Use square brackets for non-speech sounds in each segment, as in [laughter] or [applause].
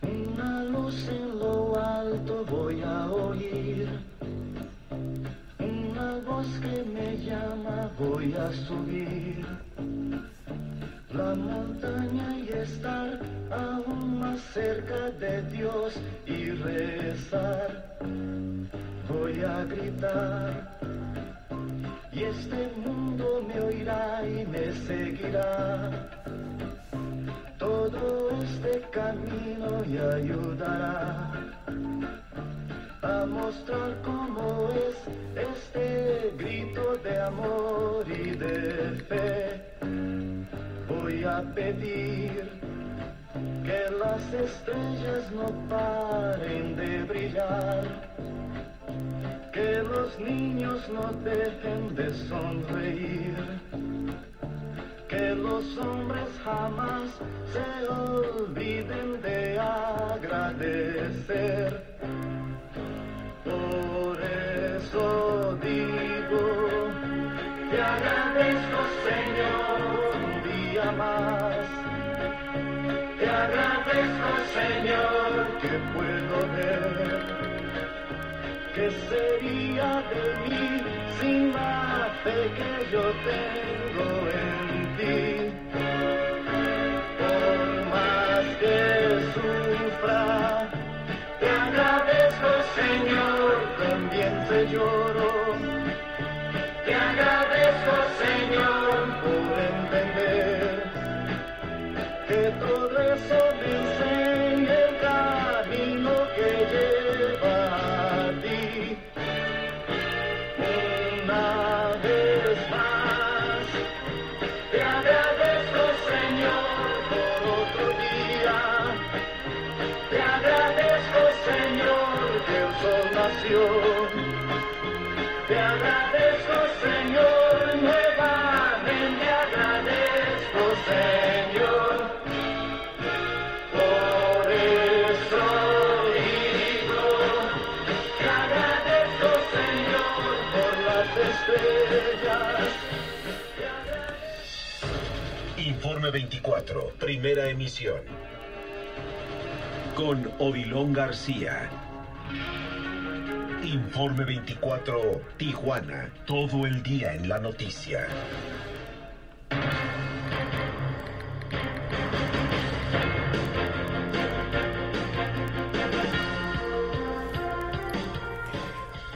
Una luz en lo alto voy a oír. Una voz que me llama voy a subir. La montaña y estar aún más cerca de Dios y rezar. Voy a gritar y este mundo me oirá y me seguirá. Todo este camino y ayudará a mostrar cómo es este grito de amor y de fe. Voy a pedir que las estrellas no paren de brillar, que los niños no dejen de sonreír, que los hombres jamás se olviden de agradecer. Por eso digo, te agradezco Señor un día más. Te agradezco Señor que puedo ver. ¿Qué sería de mí sin la fe que yo tengo en Por más que sufra, te agradezco, Señor, también te lloro. Te agradezco, Señor, por entender que todo eso me 24, primera emisión. Con Odilón García. Informe 24, Tijuana. Todo el día en la noticia.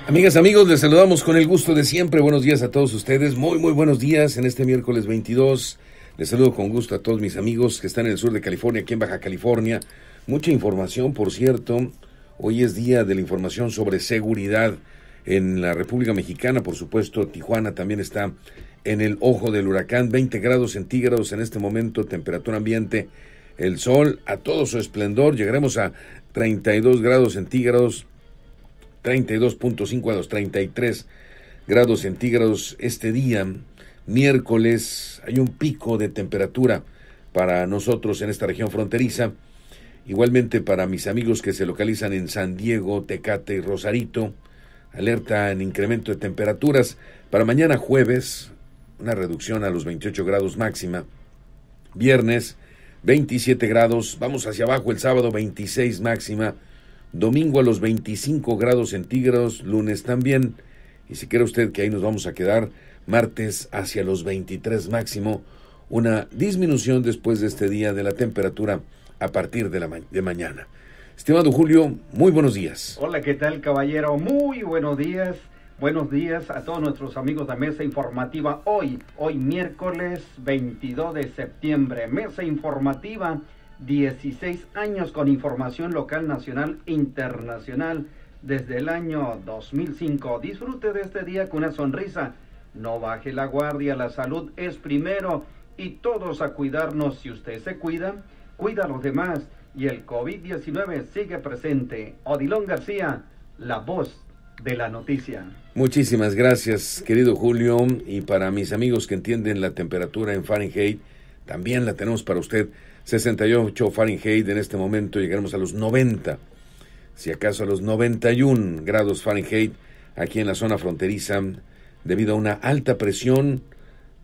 Amigas, amigos, les saludamos con el gusto de siempre. Buenos días a todos ustedes. Muy, muy buenos días en este miércoles 22. Les saludo con gusto a todos mis amigos que están en el sur de California, aquí en Baja California. Mucha información, por cierto. Hoy es día de la información sobre seguridad en la República Mexicana. Por supuesto, Tijuana también está en el ojo del huracán. 20 grados centígrados en este momento, temperatura ambiente. El sol a todo su esplendor. Llegaremos a 32 grados centígrados 32.5 a los 33 grados centígrados este día, miércoles, hay un pico de temperatura para nosotros en esta región fronteriza, igualmente para mis amigos que se localizan en San Diego, Tecate y Rosarito, alerta en incremento de temperaturas, para mañana jueves, una reducción a los 28 grados máxima, viernes 27 grados, vamos hacia abajo el sábado 26 máxima, domingo a los 25 grados centígrados, lunes también, y si quiere usted que ahí nos vamos a quedar, martes hacia los 23 máximo, una disminución después de este día de la temperatura a partir de, la ma de mañana. Estimado Julio, muy buenos días. Hola, ¿qué tal caballero? Muy buenos días. Buenos días a todos nuestros amigos de Mesa Informativa. Hoy, hoy miércoles 22 de septiembre, Mesa Informativa 16 años con información local, nacional e internacional desde el año 2005. Disfrute de este día con una sonrisa. No baje la guardia, la salud es primero y todos a cuidarnos. Si usted se cuida, cuida a los demás y el COVID-19 sigue presente. Odilón García, la voz de la noticia. Muchísimas gracias, querido Julio, y para mis amigos que entienden la temperatura en Fahrenheit, también la tenemos para usted. 68 Fahrenheit en este momento llegaremos a los 90, si acaso a los 91 grados Fahrenheit aquí en la zona fronteriza debido a una alta presión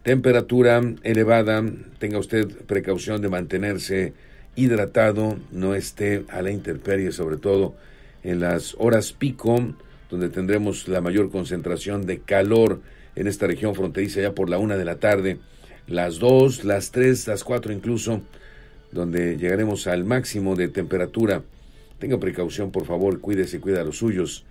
Temperatura elevada, tenga usted precaución de mantenerse hidratado, no esté a la intemperie, sobre todo en las horas pico, donde tendremos la mayor concentración de calor en esta región fronteriza ya por la una de la tarde, las dos, las tres, las cuatro incluso, donde llegaremos al máximo de temperatura. Tenga precaución, por favor, cuídese, cuida a los suyos.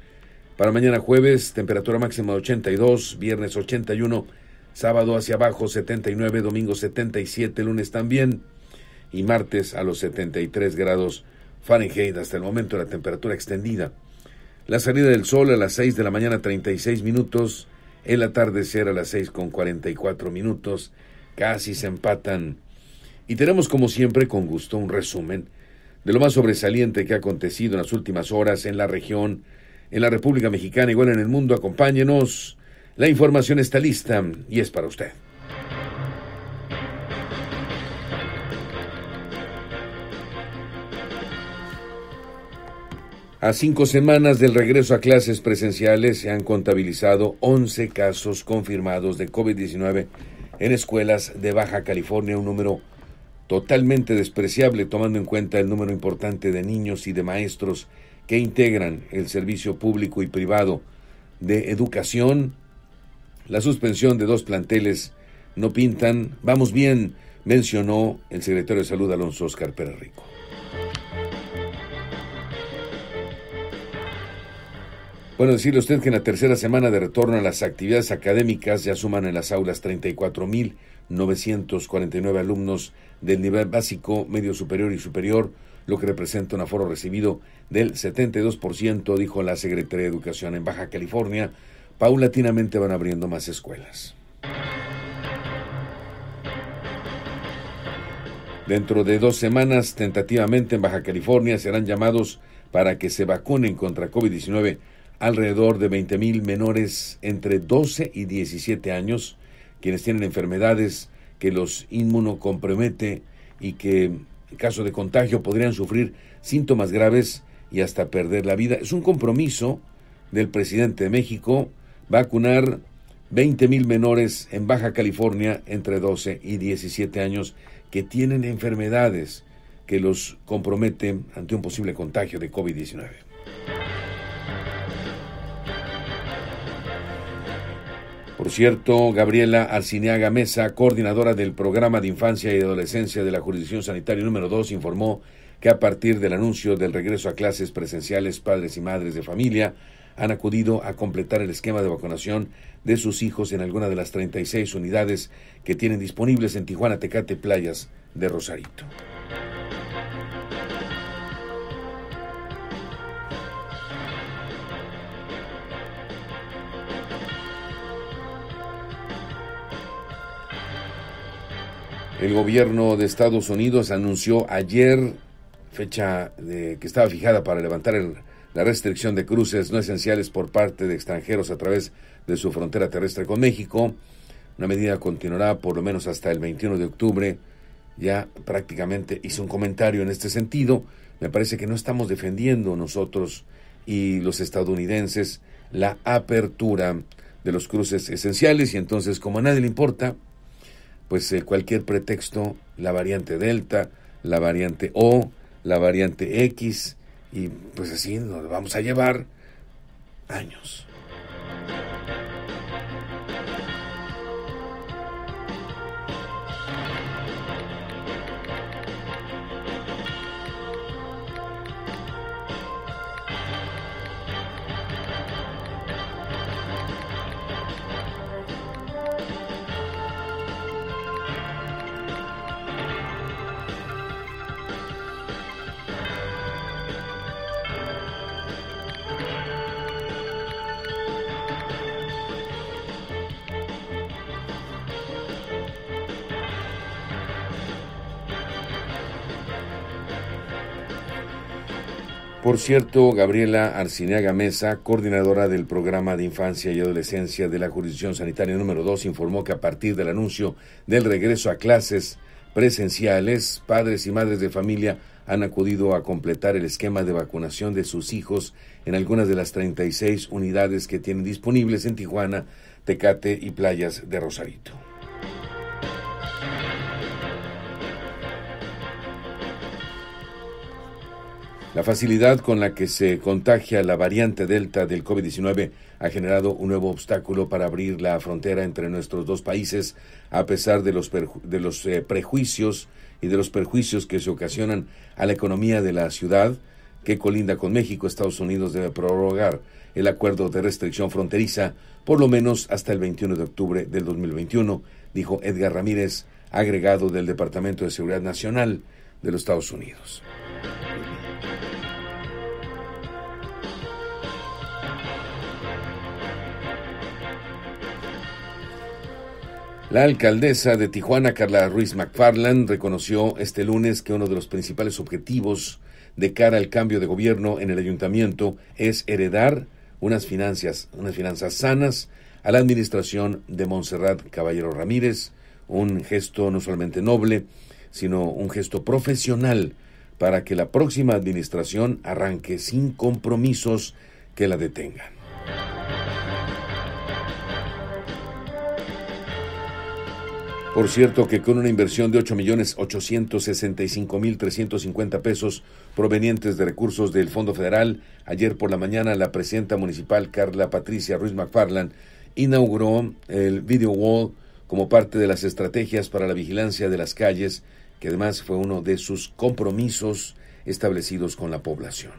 Para mañana jueves, temperatura máxima de 82, viernes 81, sábado hacia abajo 79, domingo 77, lunes también y martes a los 73 grados Fahrenheit hasta el momento la temperatura extendida. La salida del sol a las 6 de la mañana 36 minutos, el atardecer a las 6 con 44 minutos, casi se empatan. Y tenemos como siempre con gusto un resumen de lo más sobresaliente que ha acontecido en las últimas horas en la región, en la República Mexicana, igual en el mundo. Acompáñenos. La información está lista y es para usted. A cinco semanas del regreso a clases presenciales se han contabilizado 11 casos confirmados de COVID-19 en escuelas de Baja California, un número totalmente despreciable tomando en cuenta el número importante de niños y de maestros que integran el servicio público y privado de educación. La suspensión de dos planteles no pintan. Vamos bien, mencionó el secretario de Salud Alonso Oscar Pérez Rico. Bueno, decirle a usted que en la tercera semana de retorno a las actividades académicas ya suman en las aulas 34.949 alumnos del nivel básico, medio superior y superior, lo que representa un aforo recibido del 72%, dijo la Secretaría de Educación en Baja California. Paulatinamente van abriendo más escuelas. Dentro de dos semanas, tentativamente en Baja California, serán llamados para que se vacunen contra COVID-19 alrededor de 20.000 menores entre 12 y 17 años, quienes tienen enfermedades que los inmunocompromete y que en caso de contagio podrían sufrir síntomas graves y hasta perder la vida. Es un compromiso del presidente de México vacunar 20.000 menores en Baja California entre 12 y 17 años que tienen enfermedades que los comprometen ante un posible contagio de COVID-19. Por cierto, Gabriela Arciniaga Mesa, coordinadora del Programa de Infancia y Adolescencia de la Jurisdicción Sanitaria número 2, informó que a partir del anuncio del regreso a clases presenciales, padres y madres de familia han acudido a completar el esquema de vacunación de sus hijos en alguna de las 36 unidades que tienen disponibles en Tijuana, Tecate, Playas de Rosarito. El gobierno de Estados Unidos anunció ayer, fecha de, que estaba fijada para levantar la restricción de cruces no esenciales por parte de extranjeros a través de su frontera terrestre con México. Una medida continuará por lo menos hasta el 21 de octubre. Ya prácticamente hizo un comentario en este sentido. Me parece que no estamos defendiendo nosotros y los estadounidenses la apertura de los cruces esenciales y entonces como a nadie le importa, pues eh, cualquier pretexto, la variante Delta, la variante O, la variante X, y pues así nos vamos a llevar años. Por cierto, Gabriela Arciniaga Mesa, coordinadora del programa de infancia y adolescencia de la jurisdicción sanitaria número 2, informó que a partir del anuncio del regreso a clases presenciales, padres y madres de familia han acudido a completar el esquema de vacunación de sus hijos en algunas de las 36 unidades que tienen disponibles en Tijuana, Tecate y playas de Rosarito. La facilidad con la que se contagia la variante Delta del COVID-19 ha generado un nuevo obstáculo para abrir la frontera entre nuestros dos países, a pesar de los, eh, prejuicios y de los perjuicios que se ocasionan a la economía de la ciudad, que colinda con México, Estados Unidos debe prorrogar el acuerdo de restricción fronteriza por lo menos hasta el 21 de octubre del 2021, dijo Edgar Ramírez, agregado del Departamento de Seguridad Nacional de los Estados Unidos. La alcaldesa de Tijuana, Carla Ruiz McFarland, reconoció este lunes que uno de los principales objetivos de cara al cambio de gobierno en el ayuntamiento es heredar unas finanzas, unas finanzas sanas a la administración de Montserrat Caballero Ramírez, un gesto no solamente noble, sino un gesto profesional para que la próxima administración arranque sin compromisos que la detengan. Por cierto que con una inversión de 8.865.350 pesos provenientes de recursos del Fondo Federal, ayer por la mañana la presidenta municipal Carla Patricia Ruiz McFarland inauguró el Video Wall como parte de las estrategias para la vigilancia de las calles, que además fue uno de sus compromisos establecidos con la población.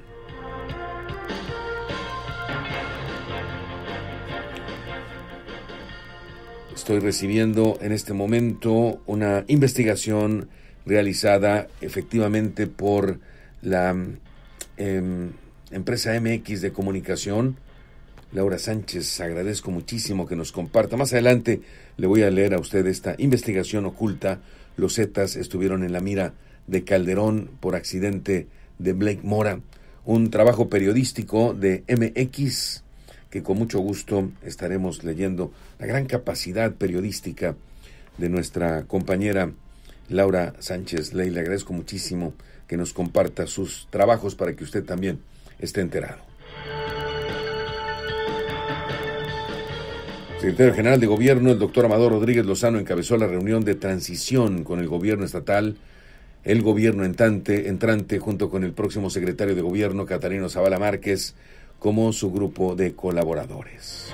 Estoy recibiendo en este momento una investigación realizada efectivamente por la em, empresa MX de comunicación. Laura Sánchez, agradezco muchísimo que nos comparta. Más adelante le voy a leer a usted esta investigación oculta. Los Zetas estuvieron en la mira de Calderón por accidente de Blake Mora. Un trabajo periodístico de MX que con mucho gusto estaremos leyendo la gran capacidad periodística de nuestra compañera Laura Sánchez Ley. Le agradezco muchísimo que nos comparta sus trabajos para que usted también esté enterado. secretario general de Gobierno, el doctor Amador Rodríguez Lozano, encabezó la reunión de transición con el gobierno estatal, el gobierno entrante, entrante junto con el próximo secretario de Gobierno, Catarino Zavala Márquez, como su grupo de colaboradores.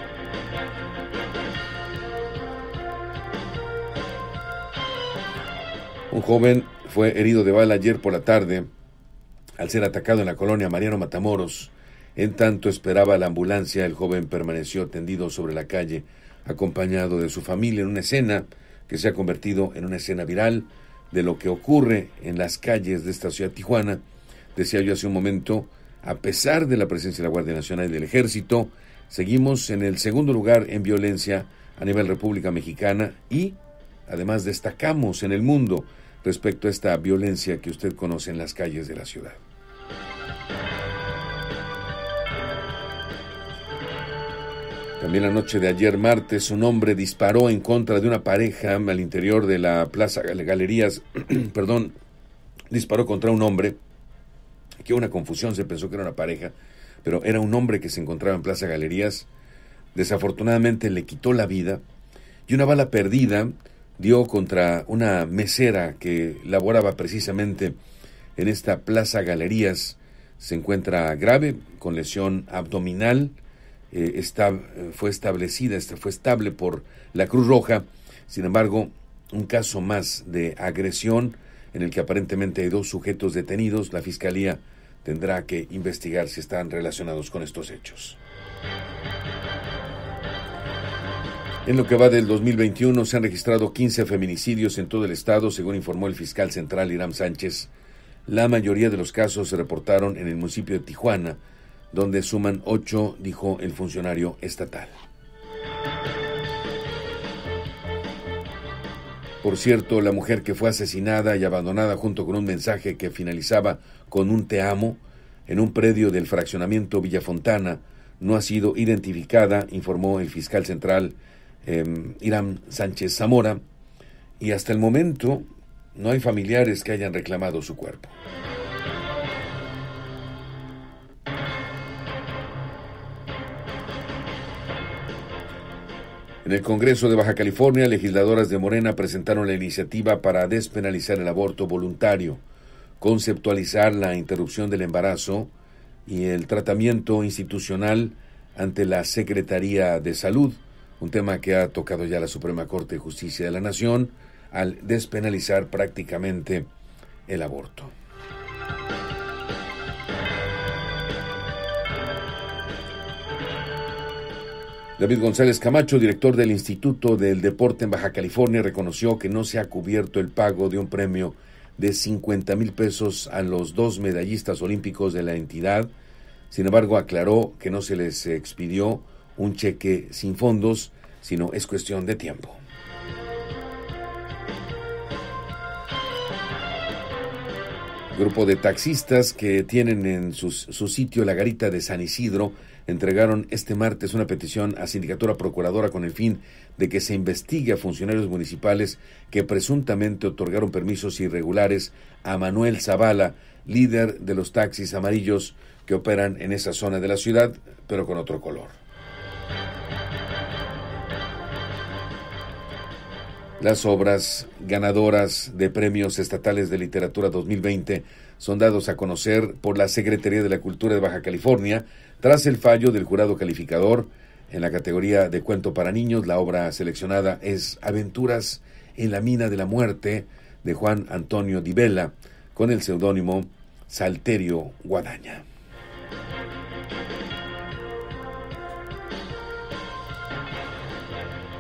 Un joven fue herido de bala ayer por la tarde al ser atacado en la colonia Mariano Matamoros. En tanto esperaba la ambulancia, el joven permaneció tendido sobre la calle, acompañado de su familia en una escena que se ha convertido en una escena viral de lo que ocurre en las calles de esta ciudad Tijuana. Decía yo hace un momento, a pesar de la presencia de la Guardia Nacional y del Ejército, seguimos en el segundo lugar en violencia a nivel República Mexicana y además destacamos en el mundo respecto a esta violencia que usted conoce en las calles de la ciudad. También la noche de ayer martes un hombre disparó en contra de una pareja al interior de la Plaza Galerías, [clears throat] perdón, disparó contra un hombre que una confusión, se pensó que era una pareja, pero era un hombre que se encontraba en Plaza Galerías. Desafortunadamente le quitó la vida y una bala perdida dio contra una mesera que laboraba precisamente en esta Plaza Galerías. Se encuentra grave, con lesión abdominal, eh, está, fue establecida, fue estable por la Cruz Roja. Sin embargo, un caso más de agresión en el que aparentemente hay dos sujetos detenidos. La Fiscalía tendrá que investigar si están relacionados con estos hechos. En lo que va del 2021 se han registrado 15 feminicidios en todo el estado, según informó el fiscal central Irán Sánchez. La mayoría de los casos se reportaron en el municipio de Tijuana, donde suman ocho, dijo el funcionario estatal. Por cierto, la mujer que fue asesinada y abandonada junto con un mensaje que finalizaba con un te amo en un predio del fraccionamiento Villafontana no ha sido identificada, informó el fiscal central eh, Irán Sánchez Zamora, y hasta el momento no hay familiares que hayan reclamado su cuerpo. En el Congreso de Baja California, legisladoras de Morena presentaron la iniciativa para despenalizar el aborto voluntario. conceptualizar la interrupción del embarazo y el tratamiento institucional ante la Secretaría de Salud, un tema que ha tocado ya la Suprema Corte de Justicia de la Nación al despenalizar prácticamente el aborto. David González Camacho, director del Instituto del Deporte en Baja California, reconoció que no se ha cubierto el pago de un premio de 50 mil pesos a los dos medallistas olímpicos de la entidad. Sin embargo, aclaró que no se les expidió un cheque sin fondos, sino es cuestión de tiempo. Grupo de taxistas que tienen en su sitio la garita de San Isidro entregaron este martes una petición a Sindicatura Procuradora con el fin de que se investigue a funcionarios municipales que presuntamente otorgaron permisos irregulares a Manuel Zavala, líder de los taxis amarillos que operan en esa zona de la ciudad, pero con otro color. Las obras ganadoras de premios estatales de literatura 2020 son dados a conocer por la Secretaría de la Cultura de Baja California tras el fallo del jurado calificador en la categoría de cuento para niños. La obra seleccionada es Aventuras en la mina de la muerte de Juan Antonio Di con el seudónimo Salterio Guadaña.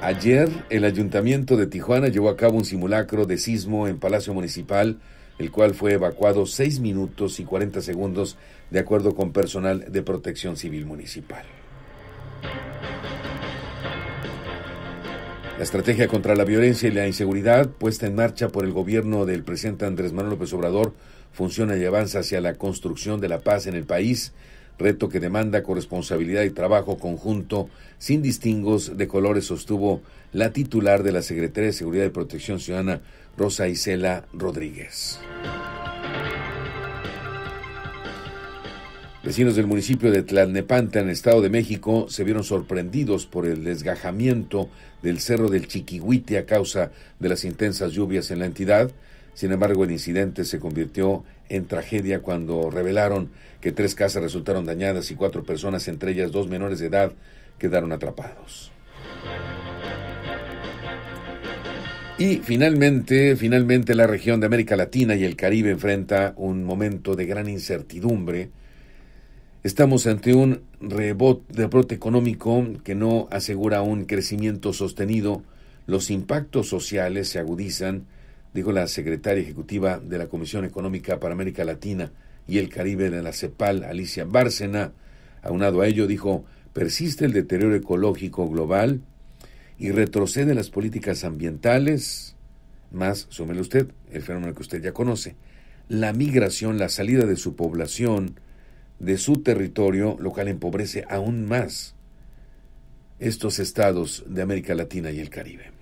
Ayer el Ayuntamiento de Tijuana llevó a cabo un simulacro de sismo en Palacio Municipal, el cual fue evacuado 6 minutos y 40 segundos de acuerdo con personal de protección civil municipal. La estrategia contra la violencia y la inseguridad puesta en marcha por el gobierno del presidente Andrés Manuel López Obrador funciona y avanza hacia la construcción de la paz en el país reto que demanda corresponsabilidad y trabajo conjunto sin distingos de colores, sostuvo la titular de la Secretaría de Seguridad y Protección Ciudadana, Rosa Isela Rodríguez. Vecinos del municipio de Tlalnepanta, en el Estado de México, se vieron sorprendidos por el desgajamiento del cerro del Chiquihuite a causa de las intensas lluvias en la entidad. Sin embargo, el incidente se convirtió en tragedia cuando revelaron que tres casas resultaron dañadas y cuatro personas, entre ellas dos menores de edad, quedaron atrapados. Y finalmente, finalmente la región de América Latina y el Caribe enfrenta un momento de gran incertidumbre. Estamos ante un rebote económico que no asegura un crecimiento sostenido. Los impactos sociales se agudizan dijo la secretaria ejecutiva de la Comisión Económica para América Latina y el Caribe de la CEPAL, Alicia Bárcena. Aunado a ello, dijo, persiste el deterioro ecológico global y retrocede las políticas ambientales, más, súmele usted, el fenómeno que usted ya conoce, la migración, la salida de su población de su territorio, lo cual empobrece aún más estos estados de América Latina y el Caribe.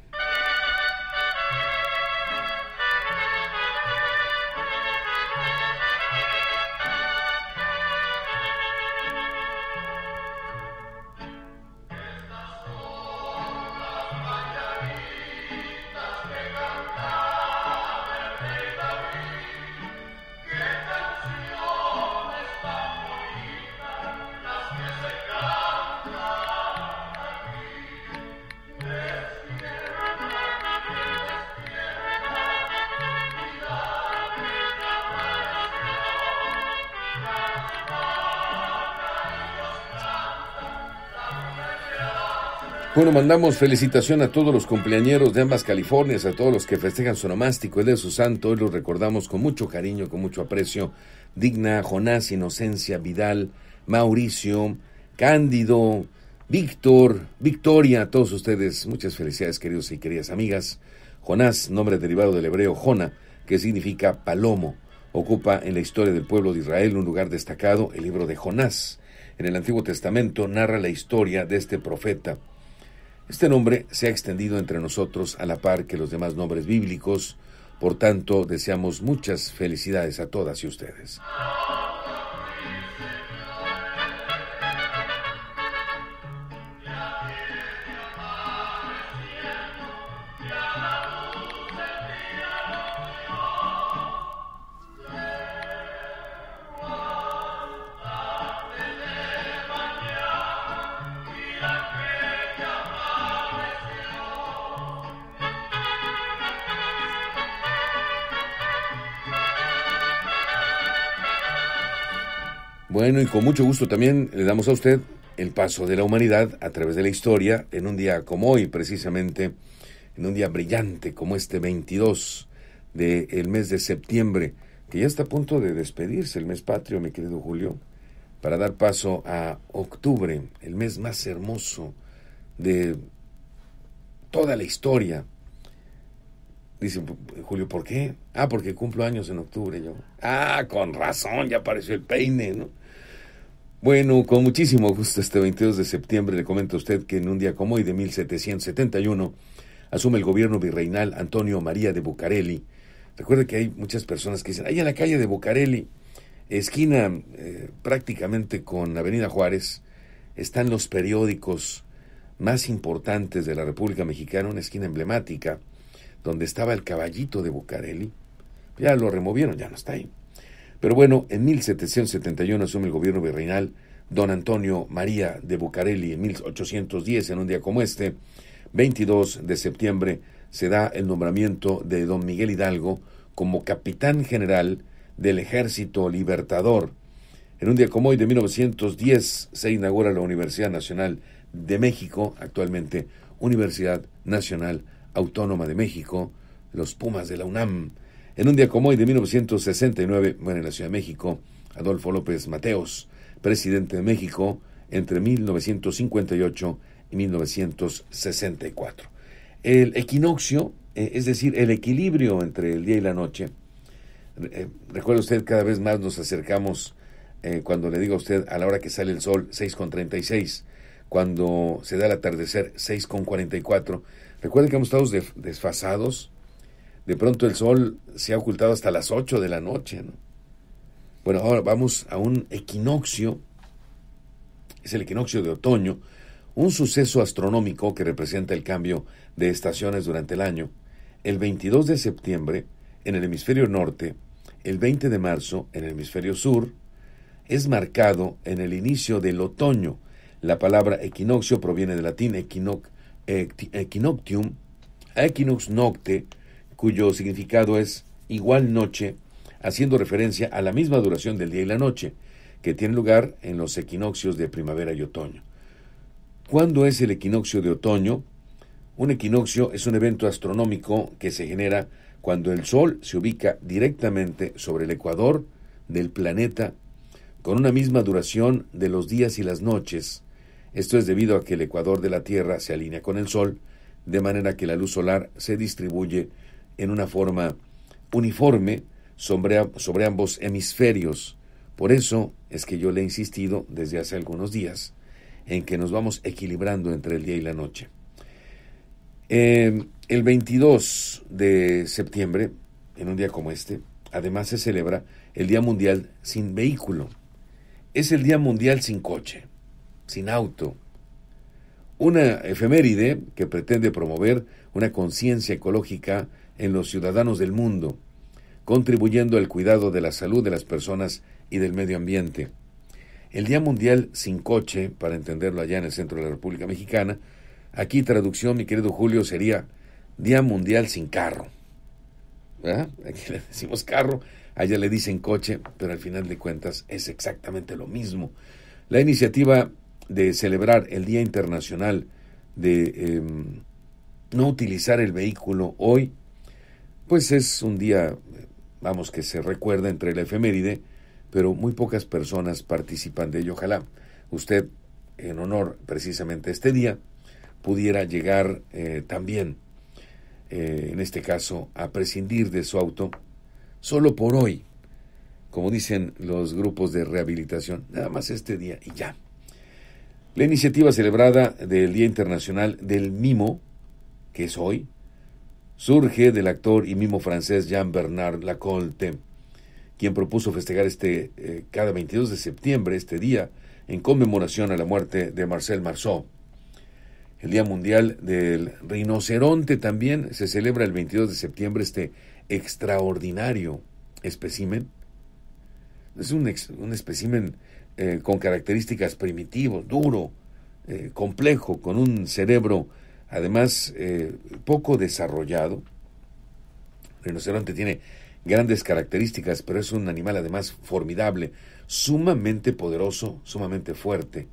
Bueno, mandamos felicitación a todos los cumpleañeros de ambas Californias, a todos los que festejan su nomástico, el de su santo. Hoy los recordamos con mucho cariño, con mucho aprecio. Digna, Jonás, Inocencia, Vidal, Mauricio, Cándido, Víctor, Victoria, a todos ustedes. Muchas felicidades, queridos y queridas amigas. Jonás, nombre derivado del hebreo Jona, que significa palomo, ocupa en la historia del pueblo de Israel un lugar destacado. El libro de Jonás, en el Antiguo Testamento, narra la historia de este profeta este nombre se ha extendido entre nosotros a la par que los demás nombres bíblicos, por tanto deseamos muchas felicidades a todas y ustedes. Bueno, y con mucho gusto también le damos a usted el paso de la humanidad a través de la historia en un día como hoy, precisamente, en un día brillante como este 22 del mes de septiembre, que ya está a punto de despedirse el mes patrio, mi querido Julio, para dar paso a octubre, el mes más hermoso de toda la historia. Dice Julio, ¿por qué? Ah, porque cumplo años en octubre yo. Ah, con razón, ya apareció el peine, ¿no? Bueno, con muchísimo gusto este 22 de septiembre le comento a usted que en un día como hoy de 1771 asume el gobierno virreinal Antonio María de Bucareli. Recuerde que hay muchas personas que dicen, ahí en la calle de Bucareli, esquina eh, prácticamente con Avenida Juárez, están los periódicos más importantes de la República Mexicana, una esquina emblemática, donde estaba el caballito de Bucareli. Ya lo removieron, ya no está ahí. Pero bueno, en 1771 asume el gobierno virreinal don Antonio María de Bucareli. En 1810, en un día como este, 22 de septiembre, se da el nombramiento de don Miguel Hidalgo como capitán general del Ejército Libertador. En un día como hoy de 1910 se inaugura la Universidad Nacional de México, actualmente Universidad Nacional Autónoma de México, los Pumas de la UNAM. En un día como hoy de 1969 muere en la Ciudad de México Adolfo López Mateos, presidente de México entre 1958 y 1964. El equinoccio, eh, es decir, el equilibrio entre el día y la noche, eh, recuerda usted, cada vez más nos acercamos, eh, cuando le digo a usted, a la hora que sale el sol, 6.36, cuando se da el atardecer, 6.44. Recuerden que hemos estado desfasados de pronto el sol se ha ocultado hasta las 8 de la noche. Bueno, ahora vamos a un equinoccio, es el equinoccio de otoño, un suceso astronómico que representa el cambio de estaciones durante el año. El 22 de septiembre en el hemisferio norte, el 20 de marzo en el hemisferio sur, es marcado en el inicio del otoño. La palabra equinoccio proviene del latín equinoc, equinoctium, equinox nocte, cuyo significado es igual noche, haciendo referencia a la misma duración del día y la noche, que tiene lugar en los equinoccios de primavera y otoño. ¿Cuándo es el equinoccio de otoño? Un equinoccio es un evento astronómico que se genera cuando el Sol se ubica directamente sobre el ecuador del planeta con una misma duración de los días y las noches. Esto es debido a que el ecuador de la Tierra se alinea con el Sol, de manera que la luz solar se distribuye en una forma uniforme sobre, ambos hemisferios. Por eso es que yo le he insistido desde hace algunos días en que nos vamos equilibrando entre el día y la noche. Em, el 22 de septiembre, en un día como este, además se celebra el Día Mundial sin Vehículo. Es el Día Mundial sin coche, sin auto. Una efeméride que pretende promover una conciencia ecológica en los ciudadanos del mundo, contribuyendo al cuidado de la salud de las personas y del medio ambiente. El Día Mundial sin coche, para entenderlo allá en el centro de la República Mexicana, aquí traducción, mi querido Julio, sería Día Mundial sin carro. Aquí le decimos carro, allá le dicen coche, pero al final de cuentas es exactamente lo mismo. La iniciativa de celebrar el Día Internacional de em, no utilizar el vehículo hoy pues es un día, vamos, que se recuerda entre la efeméride, pero muy pocas personas participan de ello. Ojalá usted, en honor precisamente a este día, pudiera llegar eh, también, eh, en este caso, a prescindir de su auto solo por hoy, como dicen los grupos de rehabilitación, nada más este día y ya. La iniciativa celebrada del Día Internacional del Mimo, que es hoy, surge del actor y mimo francés Jean-Bernard Lacolte, quien propuso festejar este eh, cada 22 de septiembre, este día, en conmemoración a la muerte de Marcel Marceau. El Día Mundial del Rinoceronte también se celebra el 22 de septiembre, este extraordinario espécimen. Es un, un espécimen eh, con características primitivos, duro, eh, complejo, con un cerebro además eh, poco desarrollado. El rinoceronte tiene grandes características, pero es un animal además formidable, sumamente poderoso, sumamente fuerte.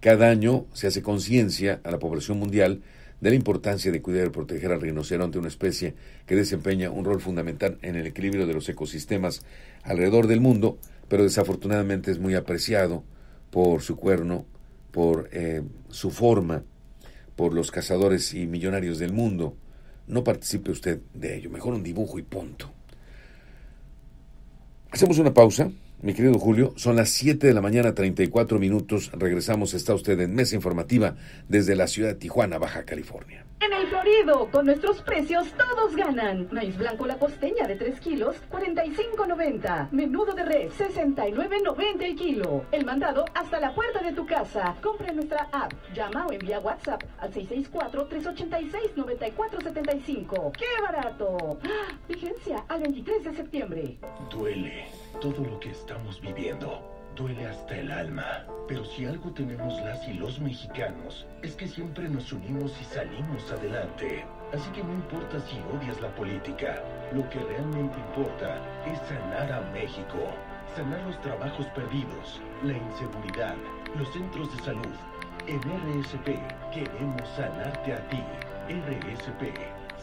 Cada año se hace conciencia a la población mundial de la importancia de cuidar y proteger al rinoceronte, una especie que desempeña un rol fundamental en el equilibrio de los ecosistemas alrededor del mundo, pero desafortunadamente es muy apreciado por su cuerno, por eh, su forma, por los cazadores y millonarios del mundo. No participe usted de ello, mejor un dibujo y punto. Hacemos una pausa mi querido Julio, son las 7 de la mañana, 34 minutos. Regresamos, está usted en Mesa Informativa desde la ciudad de Tijuana, Baja California. En el Florido, con nuestros precios todos ganan. Maíz blanco la costeña de 3 kilos, 45.90. Menudo de res, 69.90 el kilo. El mandado hasta la puerta de tu casa. Compra en nuestra app, llama o envía WhatsApp al 664-386-9475. ¡Qué barato! ¡Ah! Vigencia al 23 de septiembre. Duele todo lo que estamos viviendo. Duele hasta el alma. Pero si algo tenemos las y los mexicanos, es que siempre nos unimos y salimos adelante. Así que no importa si odias la política, lo que realmente importa es sanar a México. Sanar los trabajos perdidos, la inseguridad, los centros de salud. En RSP queremos sanarte a ti. RSP,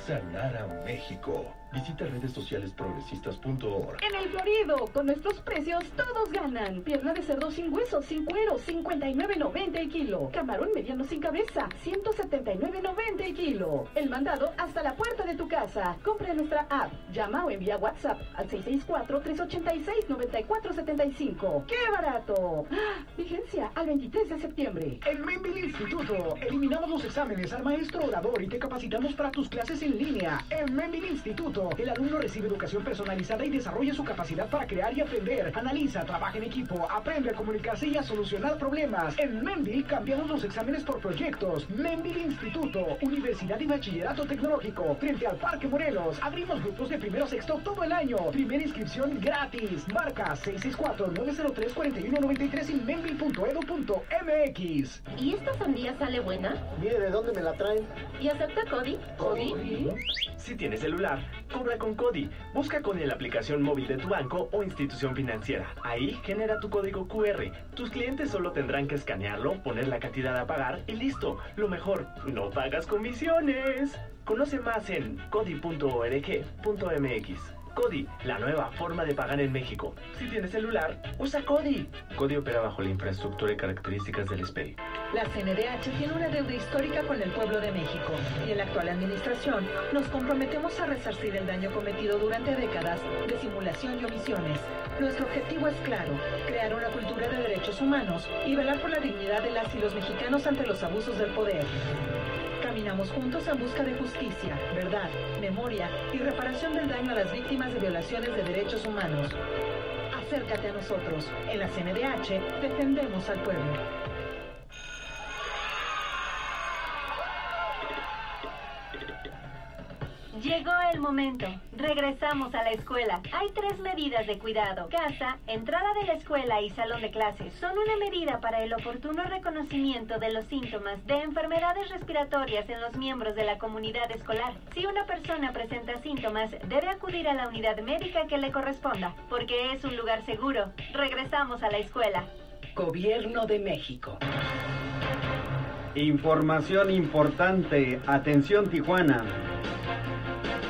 sanar a México. Visita redes sociales progresistas.org. En el Florido, con nuestros precios todos ganan. Pierna de cerdo sin hueso, sin cuero, 59.90 el kilo. Camarón mediano sin cabeza, 179.90 el kilo. El mandado hasta la puerta de tu casa. Compra en nuestra app, llama o envía WhatsApp al 664-386-9475. ¡Qué barato! ¡Ah! Vigencia al 23 de septiembre. En Membil Instituto, eliminamos los exámenes al maestro orador y te capacitamos para tus clases en línea. En Membil Instituto el alumno recibe educación personalizada y desarrolla su capacidad para crear y aprender. Analiza, trabaja en equipo, aprende a comunicarse y a solucionar problemas. En Menville cambiamos los exámenes por proyectos. Menville Instituto, Universidad y Bachillerato Tecnológico, frente al Parque Morelos. Abrimos grupos de primero a sexto todo el año. Primera inscripción gratis. Marca 664-903-4193 y menville.edu.mx. ¿Y esta sandía sale buena? Mire, ¿de dónde me la traen? ¿Y acepta Cody? ¿Cody? Si tienes celular, cobra con Cody. Busca con la aplicación móvil de tu banco o institución financiera. Ahí genera tu código QR. Tus clientes solo tendrán que escanearlo, poner la cantidad a pagar y listo. Lo mejor, no pagas comisiones. Conoce más en cody.org.mx. Cody, la nueva forma de pagar en México. Si tienes celular, usa Cody. Cody opera bajo la infraestructura y características del SPEI. La CNDH tiene una deuda histórica con el pueblo de México y en la actual administración nos comprometemos a resarcir el daño cometido durante décadas de simulación y omisiones. Nuestro objetivo es claro, crear una cultura de derechos humanos y velar por la dignidad de las y los mexicanos ante los abusos del poder. Caminamos juntos en busca de justicia, verdad, memoria y reparación del daño a las víctimas de violaciones de derechos humanos. Acércate a nosotros. En la CNDH defendemos al pueblo. Momento. Regresamos a la escuela. Hay tres medidas de cuidado. Casa, entrada de la escuela y salón de clases. Son una medida para el oportuno reconocimiento de los síntomas de enfermedades respiratorias en los miembros de la comunidad escolar. Si una persona presenta síntomas, debe acudir a la unidad médica que le corresponda, porque es un lugar seguro. Regresamos a la escuela. Gobierno de México. Información importante. Atención Tijuana.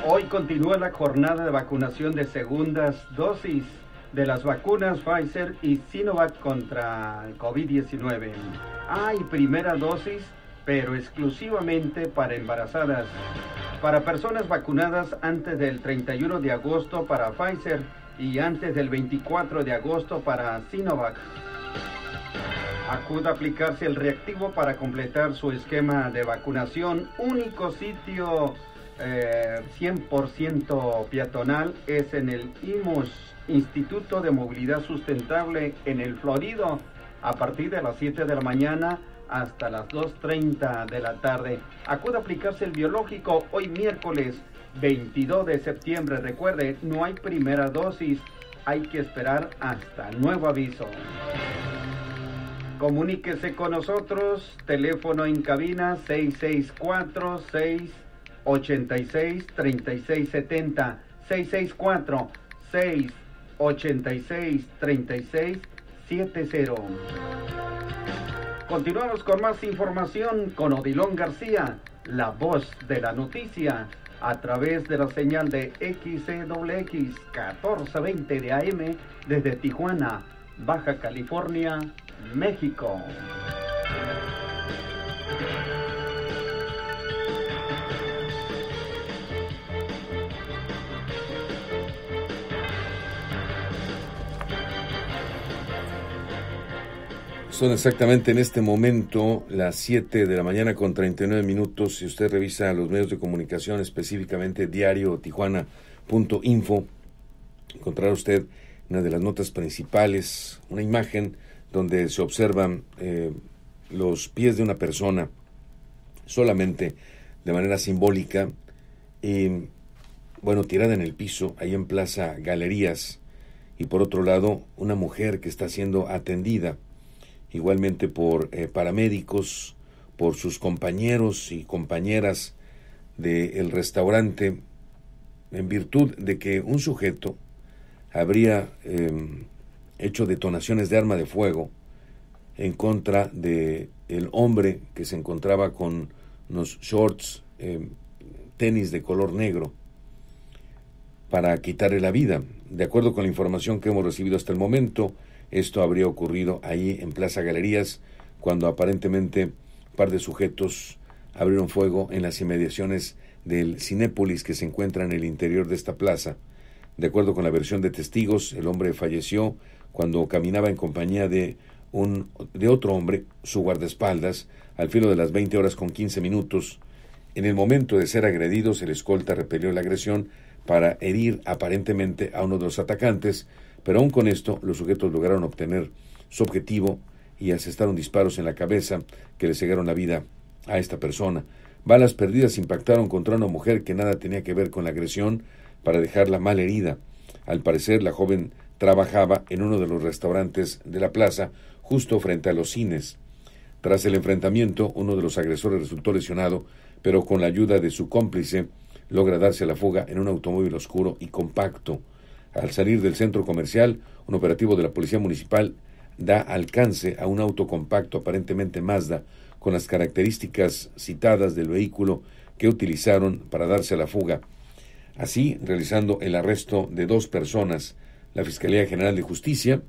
Hoy continúa la jornada de vacunación de segundas dosis de las vacunas Pfizer y Sinovac contra el COVID-19. Hay primera dosis, pero exclusivamente para embarazadas. Para personas vacunadas antes del 31 de agosto para Pfizer y antes del 24 de agosto para Sinovac. Acuda a aplicarse el reactivo para completar su esquema de vacunación. Único sitio 100% eh, peatonal es en el IMUS, Instituto de Movilidad Sustentable en el Florido, a partir de las 7 de la mañana hasta las 2.30 de la tarde. Acude a aplicarse el biológico hoy miércoles 22 de septiembre. Recuerde, no hay primera dosis, hay que esperar hasta nuevo aviso. Comuníquese con nosotros, teléfono en cabina 664 6 86 36 70 664 86 36 70. Continuamos con más información con Odilón García, la voz de la noticia, a través de la señal de XCWX 1420 de AM desde Tijuana, Baja California, México. Son exactamente en este momento las 7 de la mañana con 39 minutos. Si usted revisa los medios de comunicación, específicamente diario tijuana.info, encontrará usted una de las notas principales, una imagen donde se observan eh, los pies de una persona solamente de manera simbólica y bueno, tirada en el piso, ahí en Plaza Galerías, y por otro lado, una mujer que está siendo atendida igualmente por eh, paramédicos, por sus compañeros y compañeras del restaurante, en virtud de que un sujeto habría em, hecho detonaciones de arma de fuego en contra de el hombre que se encontraba con unos shorts, em, tenis de color negro, para quitarle la vida. De acuerdo con la información que hemos recibido hasta el momento, esto habría ocurrido ahí en Plaza Galerías, cuando aparentemente un par de sujetos abrieron fuego en las inmediaciones del Cinépolis que se encuentra en el interior de esta plaza. De acuerdo con la versión de testigos, el hombre falleció cuando caminaba en compañía de un de otro hombre, su guardaespaldas, al filo de las 20 horas con 15 minutos. En el momento de ser agredidos, el escolta repelió la agresión para herir aparentemente a uno de los atacantes, pero aún con esto, los sujetos lograron obtener su objetivo y asestaron disparos en la cabeza que le cegaron la vida a esta persona. Balas perdidas impactaron contra una mujer que nada tenía que ver con la agresión para dejarla mal herida. Al parecer, la joven trabajaba en uno de los restaurantes de la plaza, justo frente a los cines. Tras el enfrentamiento, uno de los agresores resultó lesionado, pero con la ayuda de su cómplice logra darse la fuga en un automóvil oscuro y compacto. Al salir del centro comercial, un operativo de la Policía Municipal da alcance a un auto compacto aparentemente Mazda con las características citadas del vehículo que utilizaron para darse a la fuga. Así, realizando el arresto de dos personas, la Fiscalía General de Justicia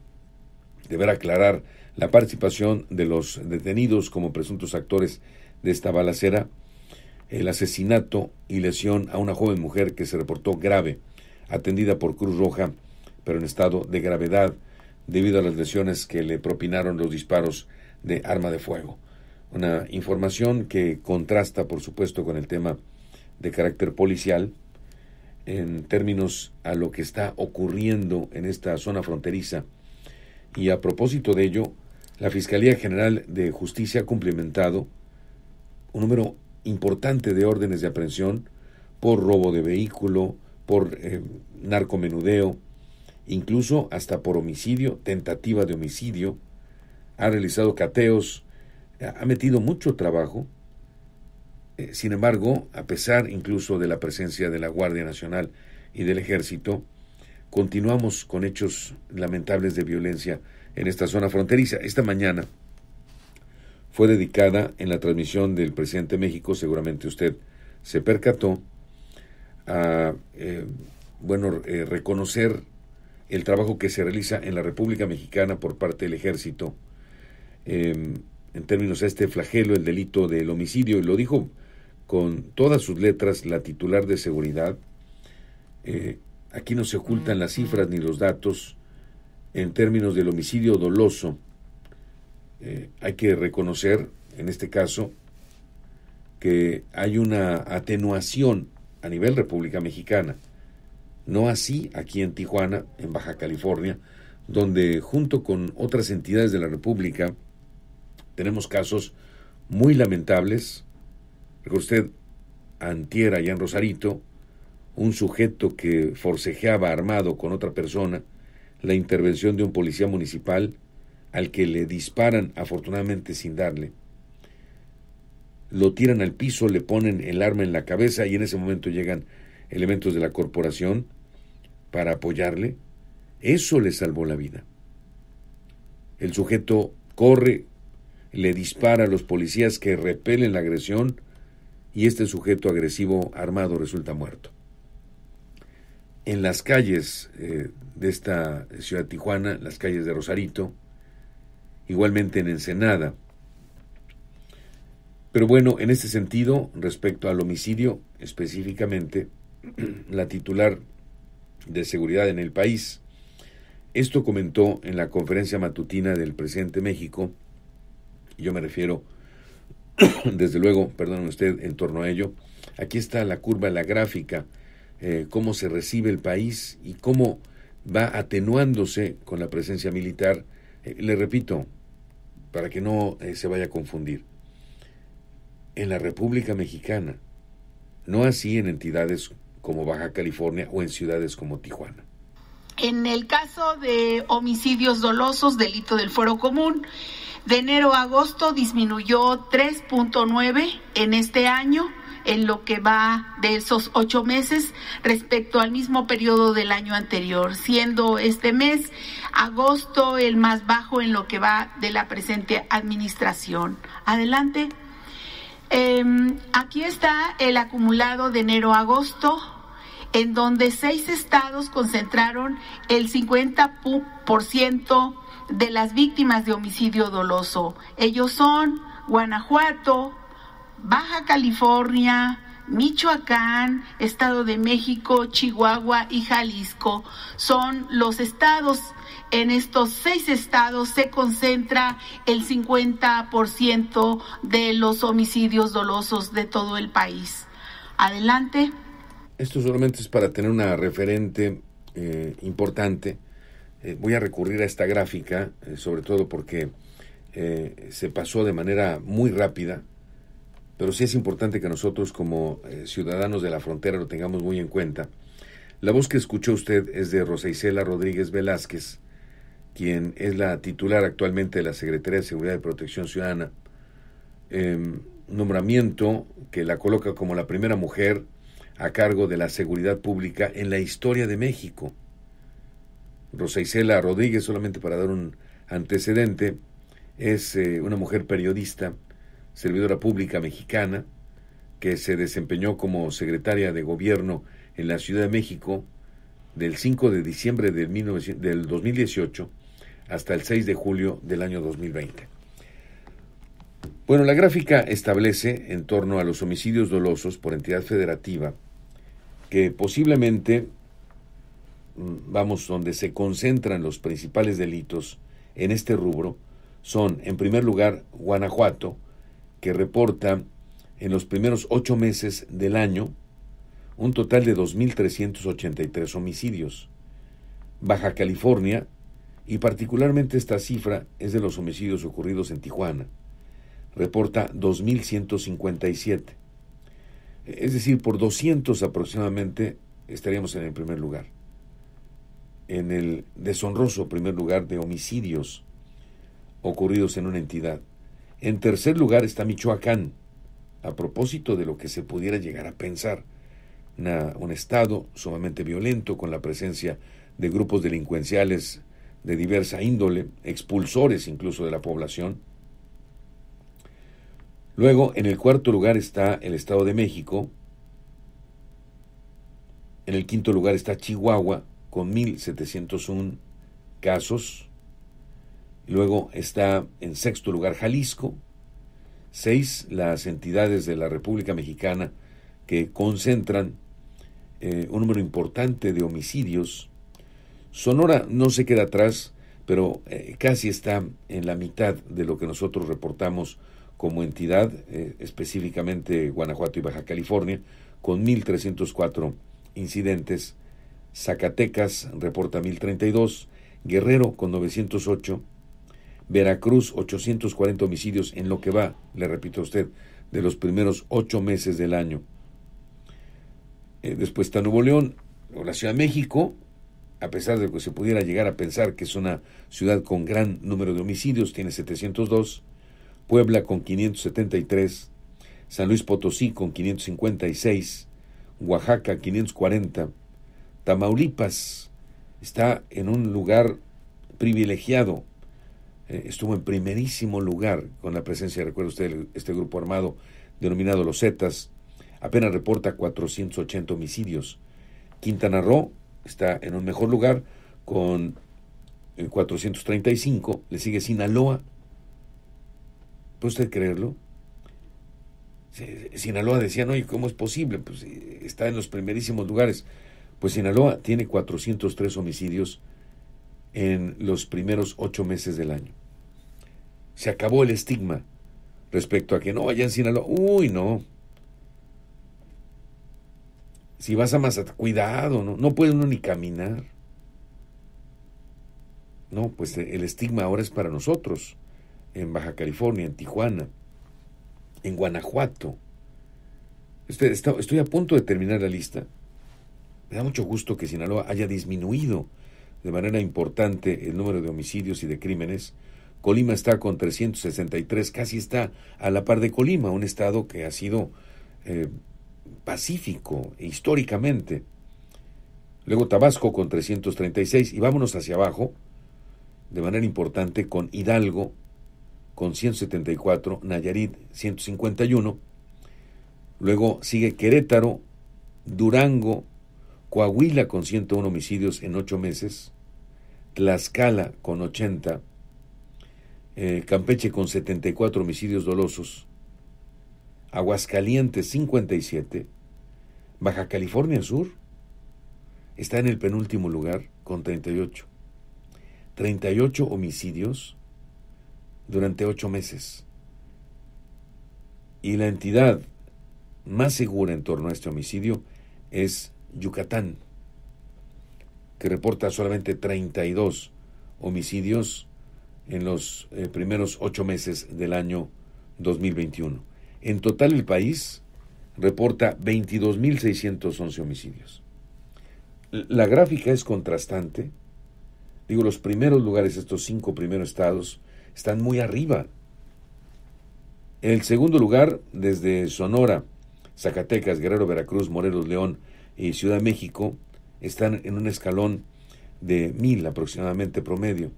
deberá aclarar la participación de los detenidos como presuntos actores de esta balacera, el asesinato y lesión a una joven mujer que se reportó grave atendida por Cruz Roja, pero en estado de gravedad debido a las lesiones que le propinaron los disparos de arma de fuego. Una información que contrasta, por supuesto, con el tema de carácter policial en términos a lo que está ocurriendo en esta zona fronteriza. Y a propósito de ello, la Fiscalía General de Justicia ha cumplimentado un número importante de órdenes de aprehensión por robo de vehículo, por eh, narcomenudeo, incluso hasta por homicidio, tentativa de homicidio, ha realizado cateos, ha metido mucho trabajo. Eh, sin embargo, a pesar incluso de la presencia de la Guardia Nacional y del Ejército, continuamos con hechos lamentables de violencia en esta zona fronteriza. Esta mañana fue dedicada en la transmisión del presidente de México, seguramente usted se percató, a eh, bueno, eh, reconocer el trabajo que se realiza en la República Mexicana por parte del ejército em, en términos de este flagelo, el delito del homicidio, y lo dijo con todas sus letras la titular de seguridad. Eh, aquí no se ocultan las cifras ni los datos en términos del homicidio doloso. hay que reconocer, en este caso, que hay una atenuación a nivel República Mexicana. No así aquí en Tijuana, en Baja California, donde junto con otras entidades de la República tenemos casos muy lamentables. Recuerda usted, antiera allá en Rosarito, un sujeto que forcejeaba armado con otra persona, la intervención de un policía municipal al que le disparan afortunadamente sin darle lo tiran al piso, le ponen el arma en la cabeza y en ese momento llegan elementos de la corporación, para apoyarle, eso le salvó la vida. El sujeto corre, le dispara a los policías que repelen la agresión y este sujeto agresivo armado resulta muerto. En las calles eh, de esta ciudad Tijuana, las calles de Rosarito, igualmente en Ensenada. Pero bueno, en este sentido, respecto al homicidio específicamente, [clears throat] la titular de seguridad en el país, esto comentó en la conferencia matutina del presidente México, yo me refiero, [clears throat] desde luego, perdón usted, en torno a ello, aquí está la curva, la gráfica, eh, cómo se recibe el país y cómo va atenuándose con la presencia militar. Eh, le repito, para que no eh, se vaya a confundir, en la República Mexicana, no así en entidades como Baja California o en ciudades como Tijuana. En el caso de homicidios dolosos, delito del fuero común, de enero a agosto disminuyó 3.9 en este año, en lo que va de esos ocho meses respecto al mismo periodo del año anterior, siendo este mes, agosto, el más bajo en lo que va de la presente administración. Adelante. Em, aquí está el acumulado de enero a agosto en donde seis estados concentraron el 50% de las víctimas de homicidio doloso. Ellos son Guanajuato, Baja California, Michoacán, Estado de México, Chihuahua y Jalisco. Son los estados, en estos seis estados se concentra el 50% de los homicidios dolosos de todo el país. Adelante. Esto solamente es para tener una referente eh, importante. Eh, voy a recurrir a esta gráfica, eh, sobre todo porque se pasó de manera muy rápida, pero sí es importante que nosotros como ciudadanos de la frontera lo tengamos muy en cuenta. La voz que escuchó usted es de Rosa Isela Rodríguez Velázquez, quien es la titular actualmente de la Secretaría de Seguridad y Protección Ciudadana. Em, nombramiento que la coloca como la primera mujer a cargo de la seguridad pública en la historia de México. Rosa Isela Rodríguez, solamente para dar un antecedente, es eh, una mujer periodista, servidora pública mexicana, que se desempeñó como secretaria de gobierno en la Ciudad de México del 5 de diciembre del, del 2018 hasta el 6 de julio del año 2020. Bueno, la gráfica establece en torno a los homicidios dolosos por entidad federativa que posiblemente, mm, vamos, donde se concentran los principales delitos en este rubro, son, en primer lugar, Guanajuato, que reporta en los primeros ocho meses del año un total de 2.383 homicidios. Baja California, y particularmente esta cifra es de los homicidios ocurridos en Tijuana, reporta 2.157. Es decir, por 200 aproximadamente estaríamos en el primer lugar. En el deshonroso primer lugar de homicidios ocurridos en una entidad. En tercer lugar está Michoacán, a propósito de lo que se pudiera llegar a pensar. un estado sumamente violento con la presencia de grupos delincuenciales de diversa índole, expulsores incluso de la población Luego, en el cuarto lugar está el Estado de México. En el quinto lugar está Chihuahua, con 1.701 casos. Luego está en sexto lugar Jalisco. Seis, las entidades de la República Mexicana que concentran eh, un número importante de homicidios. Sonora no se queda atrás, pero eh, casi está en la mitad de lo que nosotros reportamos como entidad, eh, específicamente Guanajuato y Baja California, con 1.304 incidentes. Zacatecas reporta 1.032, Guerrero con 908, Veracruz 840 homicidios en lo que va, le repito a usted, de los primeros ocho meses del año. Eh, después está Nuevo León, o la Ciudad de México, a pesar de que se pudiera llegar a pensar que es una ciudad con gran número de homicidios, tiene 702, Puebla con 573, San Luis Potosí con 556, Oaxaca 540, Tamaulipas está en un lugar privilegiado. Eh, estuvo en primerísimo lugar con la presencia, recuerda usted, este grupo armado denominado Los Zetas. Apenas reporta 480 homicidios. Quintana Roo está en un mejor lugar con 435. Le sigue Sinaloa. ¿Puede usted creerlo? Sinaloa decía, no, ¿y cómo es posible? Pues está en los primerísimos lugares. Pues Sinaloa tiene 403 homicidios en los primeros ocho meses del año. Se acabó el estigma respecto a que no, allá en Sinaloa, uy, no. Si vas a Mazatlán, cuidado, no, no puede uno ni caminar. No, pues el estigma ahora es para nosotros, en Baja California, en Tijuana, en Guanajuato. Estoy, estoy a punto de terminar la lista. Me da mucho gusto que Sinaloa haya disminuido de manera importante el número de homicidios y de crímenes. Colima está con 363, casi está a la par de Colima, un estado que ha sido eh, pacífico históricamente. Luego Tabasco con 336 y vámonos hacia abajo de manera importante con Hidalgo con 174, Nayarit 151, luego sigue Querétaro, Durango, Coahuila con 101 homicidios en 8 meses, Tlaxcala con 80, eh, Campeche con 74 homicidios dolosos, Aguascalientes 57, Baja California Sur está en el penúltimo lugar con 38. 38 homicidios durante 8 meses. Y la entidad más segura en torno a este homicidio es Yucatán, que reporta solamente 32 homicidios en los eh, primeros 8 meses del año 2021. En total el país reporta 22.611 homicidios. La gráfica es contrastante Digo, los primeros lugares, estos cinco primeros estados, están muy arriba. En el segundo lugar, desde Sonora, Zacatecas, Guerrero, Veracruz, Morelos, León y Ciudad de México, están en un escalón de mil aproximadamente promedio.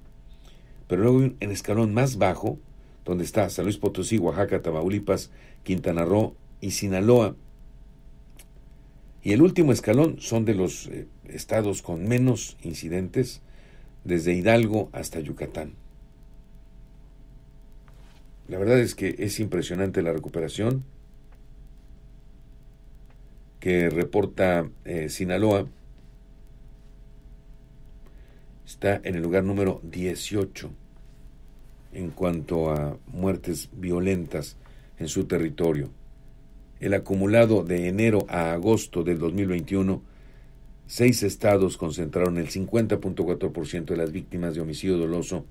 Pero luego en escalón más bajo, donde está San Luis Potosí, Oaxaca, Tamaulipas, Quintana Roo y Sinaloa. Y el último escalón son de los eh, estados con menos incidentes, desde Hidalgo hasta Yucatán. La verdad es que es impresionante la recuperación que reporta eh, Sinaloa. Está en el lugar número 18 en cuanto a muertes violentas en su territorio. El acumulado de enero a agosto del 2021 Seis estados concentraron el 50.4% de las víctimas de homicidio doloso,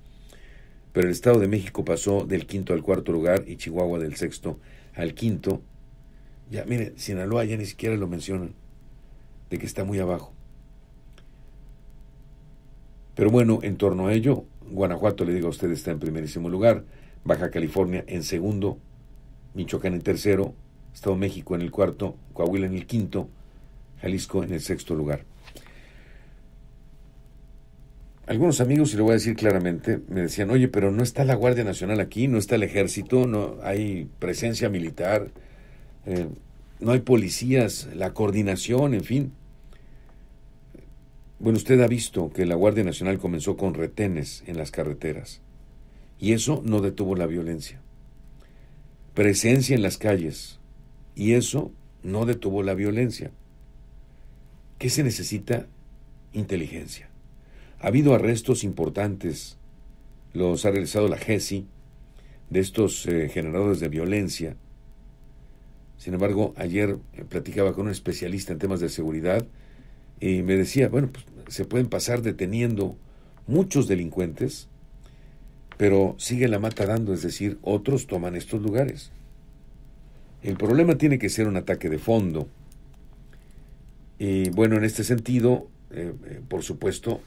pero el Estado de México pasó del quinto al cuarto lugar y Chihuahua del sexto al quinto. Ya, mire, Sinaloa ya ni siquiera lo mencionan, de que está muy abajo. Pero bueno, en torno a ello, Guanajuato, le digo a usted, está en primerísimo lugar, Baja California en segundo, Michoacán en tercero, Estado de México en el cuarto, Coahuila en el quinto, Jalisco en el sexto lugar. Algunos amigos, y lo voy a decir claramente, me decían, oye, pero no está la Guardia Nacional aquí, no está el ejército, no hay presencia militar, eh, no hay policías, la coordinación, en fin. Bueno, usted ha visto que la Guardia Nacional comenzó con retenes en las carreteras y eso no detuvo la violencia. Presencia en las calles y eso no detuvo la violencia. ¿Qué se necesita? Inteligencia. Ha habido arrestos importantes, los ha realizado la GESI, de estos eh, generadores de violencia. Sin embargo, ayer eh, platicaba con un especialista en temas de seguridad y me decía, bueno, pues se pueden pasar deteniendo muchos delincuentes, pero sigue la mata dando, es decir, otros toman estos lugares. El problema tiene que ser un ataque de fondo, y bueno, en este sentido, eh, eh, por supuesto,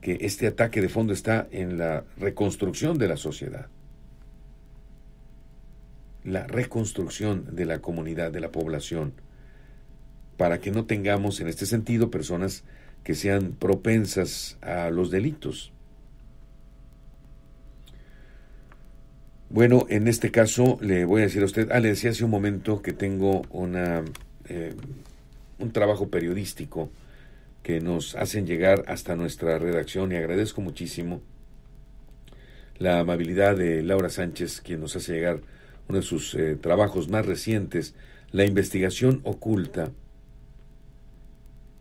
que este ataque de fondo está en la reconstrucción de la sociedad, la reconstrucción de la comunidad, de la población, para que no tengamos en este sentido personas que sean propensas a los delitos. Bueno, en este caso le voy a decir a usted, ah, le decía hace un momento que tengo una, eh, un trabajo periodístico que nos hacen llegar hasta nuestra redacción y agradezco muchísimo la amabilidad de Laura Sánchez, quien nos hace llegar uno de sus eh, trabajos más recientes, la investigación oculta,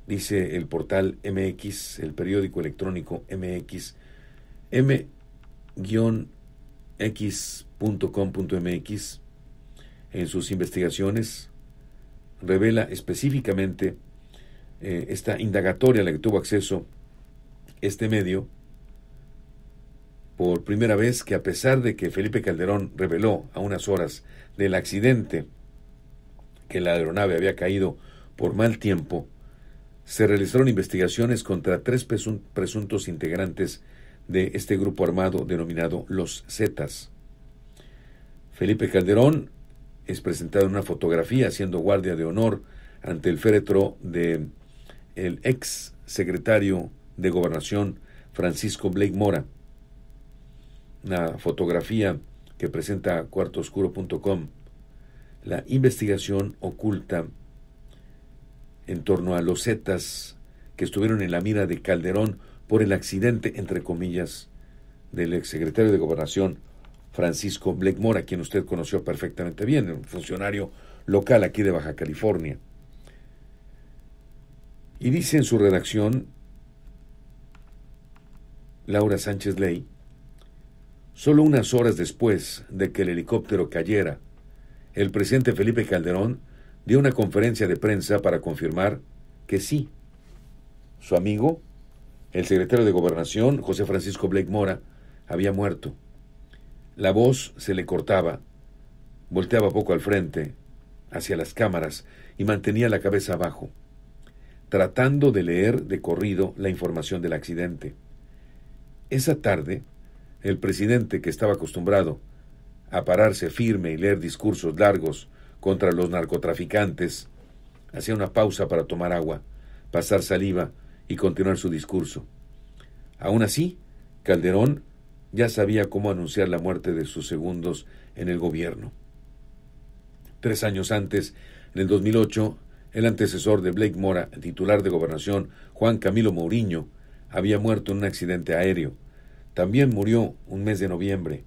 dice el portal MX, el periódico electrónico MX, m-x.com.mx, en sus investigaciones, revela específicamente eh, esta indagatoria a la que tuvo acceso este medio, por primera vez que a pesar de que Felipe Calderón reveló a unas horas del accidente que la aeronave había caído por mal tiempo, se realizaron investigaciones contra tres presuntos integrantes de este grupo armado denominado los Zetas. Felipe Calderón es presentado en una fotografía siendo guardia de honor ante el féretro de el ex secretario de Gobernación Francisco Blake Mora. Una fotografía que presenta cuartoscuro.com. La investigación oculta en torno a los Zetas que estuvieron en la mira de Calderón por el accidente, entre comillas, del exsecretario de Gobernación Francisco Blake Mora, quien usted conoció perfectamente bien, un funcionario local aquí de Baja California. Y dice en su redacción Laura Sánchez Ley, solo unas horas después de que el helicóptero cayera, el presidente Felipe Calderón dio una conferencia de prensa para confirmar que sí, su amigo, el secretario de Gobernación, José Francisco Blake Mora, había muerto. La voz se le cortaba, volteaba poco al frente, hacia las cámaras, y mantenía la cabeza abajo, tratando de leer de corrido la información del accidente. Esa tarde, el presidente, que estaba acostumbrado a pararse firme y leer discursos largos contra los narcotraficantes, hacía una pausa para tomar agua, pasar saliva y continuar su discurso. Aún así, Calderón ya sabía cómo anunciar la muerte de sus segundos en el gobierno. Tres años antes, en el 2008, el antecesor de Blake Mora, titular de gobernación, Juan Camilo Mourinho, había muerto en un accidente aéreo. También murió un mes de noviembre.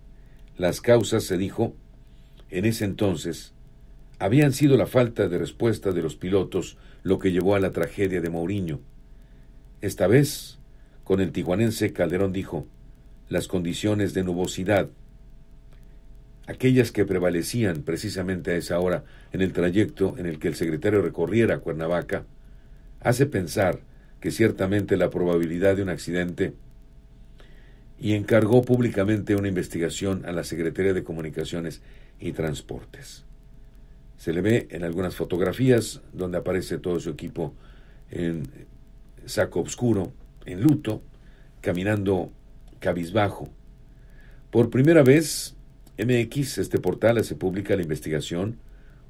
Las causas, se dijo, en ese entonces, habían sido la falta de respuesta de los pilotos lo que llevó a la tragedia de Mourinho. Esta vez, con el tijuanense Calderón dijo, las condiciones de nubosidad, aquellas que prevalecían precisamente a esa hora en el trayecto en el que el secretario recorriera Cuernavaca, hace pensar que ciertamente la probabilidad de un accidente y encargó públicamente una investigación a la Secretaría de Comunicaciones y Transportes. Se le ve en algunas fotografías donde aparece todo su equipo en saco oscuro, en luto, caminando cabizbajo. Por primera vez, MX, este portal, hace pública la investigación,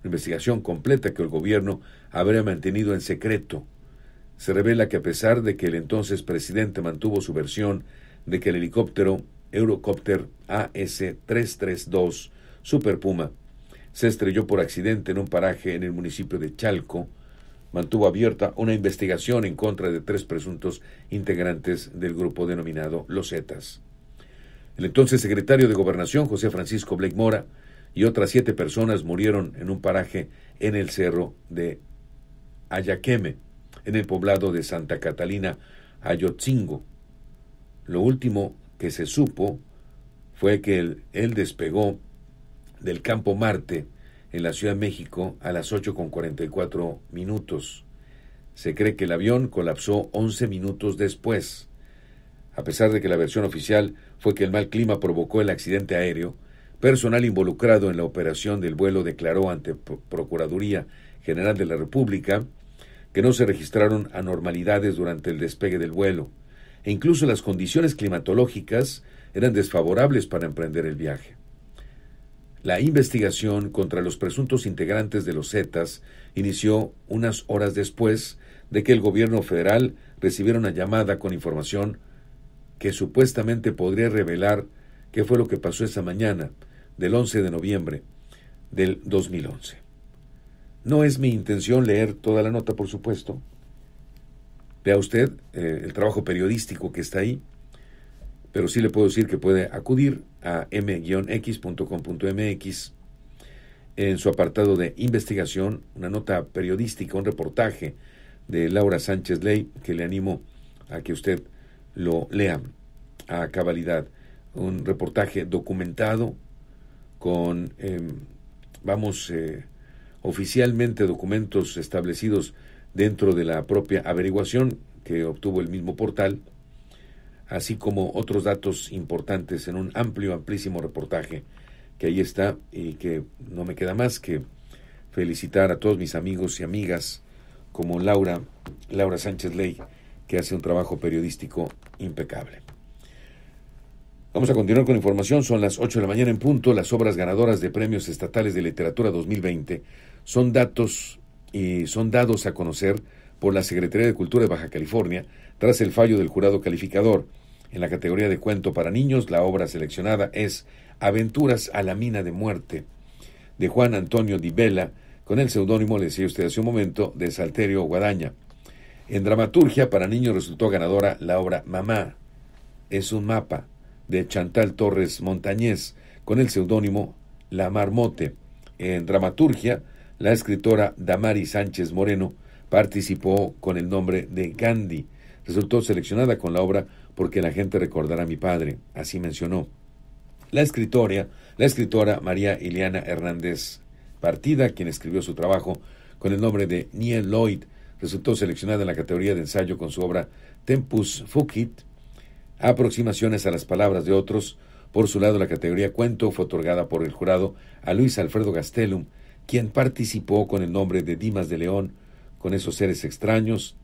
una investigación completa que el gobierno habría mantenido en secreto. Se revela que a pesar de que el entonces presidente mantuvo su versión de que el helicóptero Eurocopter AS-332 Super Puma se estrelló por accidente en un paraje en el municipio de Chalco, mantuvo abierta una investigación en contra de tres presuntos integrantes del grupo denominado Los Zetas. El entonces secretario de Gobernación, José Francisco Blake Mora, y otras siete personas murieron en un paraje en el cerro de Ayaqueme, en el poblado de Santa Catalina, Ayotzingo. Lo último que se supo fue que él, él despegó del campo Marte en la Ciudad de México a las 8 con 44 minutos. Se cree que el avión colapsó 11 minutos después. A pesar de que la versión oficial fue que el mal clima provocó el accidente aéreo, personal involucrado en la operación del vuelo declaró ante Procuraduría General de la República que no se registraron anormalidades durante el despegue del vuelo, e incluso las condiciones climatológicas eran desfavorables para emprender el viaje. La investigación contra los presuntos integrantes de los Zetas inició unas horas después de que el gobierno federal recibiera una llamada con información que supuestamente podría revelar qué fue lo que pasó esa mañana del 11 de noviembre del 2011. No es mi intención leer toda la nota, por supuesto. Vea usted eh, el trabajo periodístico que está ahí, pero sí le puedo decir que puede acudir a m-x.com.mx en su apartado de investigación, una nota periodística, un reportaje de Laura Sánchez Ley, que le animo a que usted lo lea a cabalidad. Un reportaje documentado con, em, vamos, eh, oficialmente documentos establecidos dentro de la propia averiguación que obtuvo el mismo portal, así como otros datos importantes en un amplio, amplísimo reportaje que ahí está y que no me queda más que felicitar a todos mis amigos y amigas como Laura, Laura Sánchez Ley, que hace un trabajo periodístico impecable. Vamos a continuar con información. Son las 8 de la mañana en punto. Las obras ganadoras de premios estatales de literatura 2020 son datos y son dados a conocer por la Secretaría de Cultura de Baja California tras el fallo del jurado calificador. En la categoría de cuento para niños, la obra seleccionada es Aventuras a la mina de muerte, de Juan Antonio Di Vela, con el seudónimo, le decía usted hace un momento, de Salterio Guadaña. En dramaturgia para niños resultó ganadora la obra Mamá. Es un mapa de Chantal Torres Montañez, con el seudónimo La Marmote. En dramaturgia, la escritora Damari Sánchez Moreno participó con el nombre de Gandhi. Resultó seleccionada con la obra Porque la gente recordará a mi padre, así mencionó. La escritora, la escritora María Ileana Hernández Partida, quien escribió su trabajo con el nombre de Niel Lloyd, resultó seleccionada en la categoría de ensayo con su obra Tempus Fugit, aproximaciones a las palabras de otros. Por su lado, la categoría cuento fue otorgada por el jurado a Luis Alfredo Gastelum, quien participó con el nombre de Dimas de León, con esos seres extraños.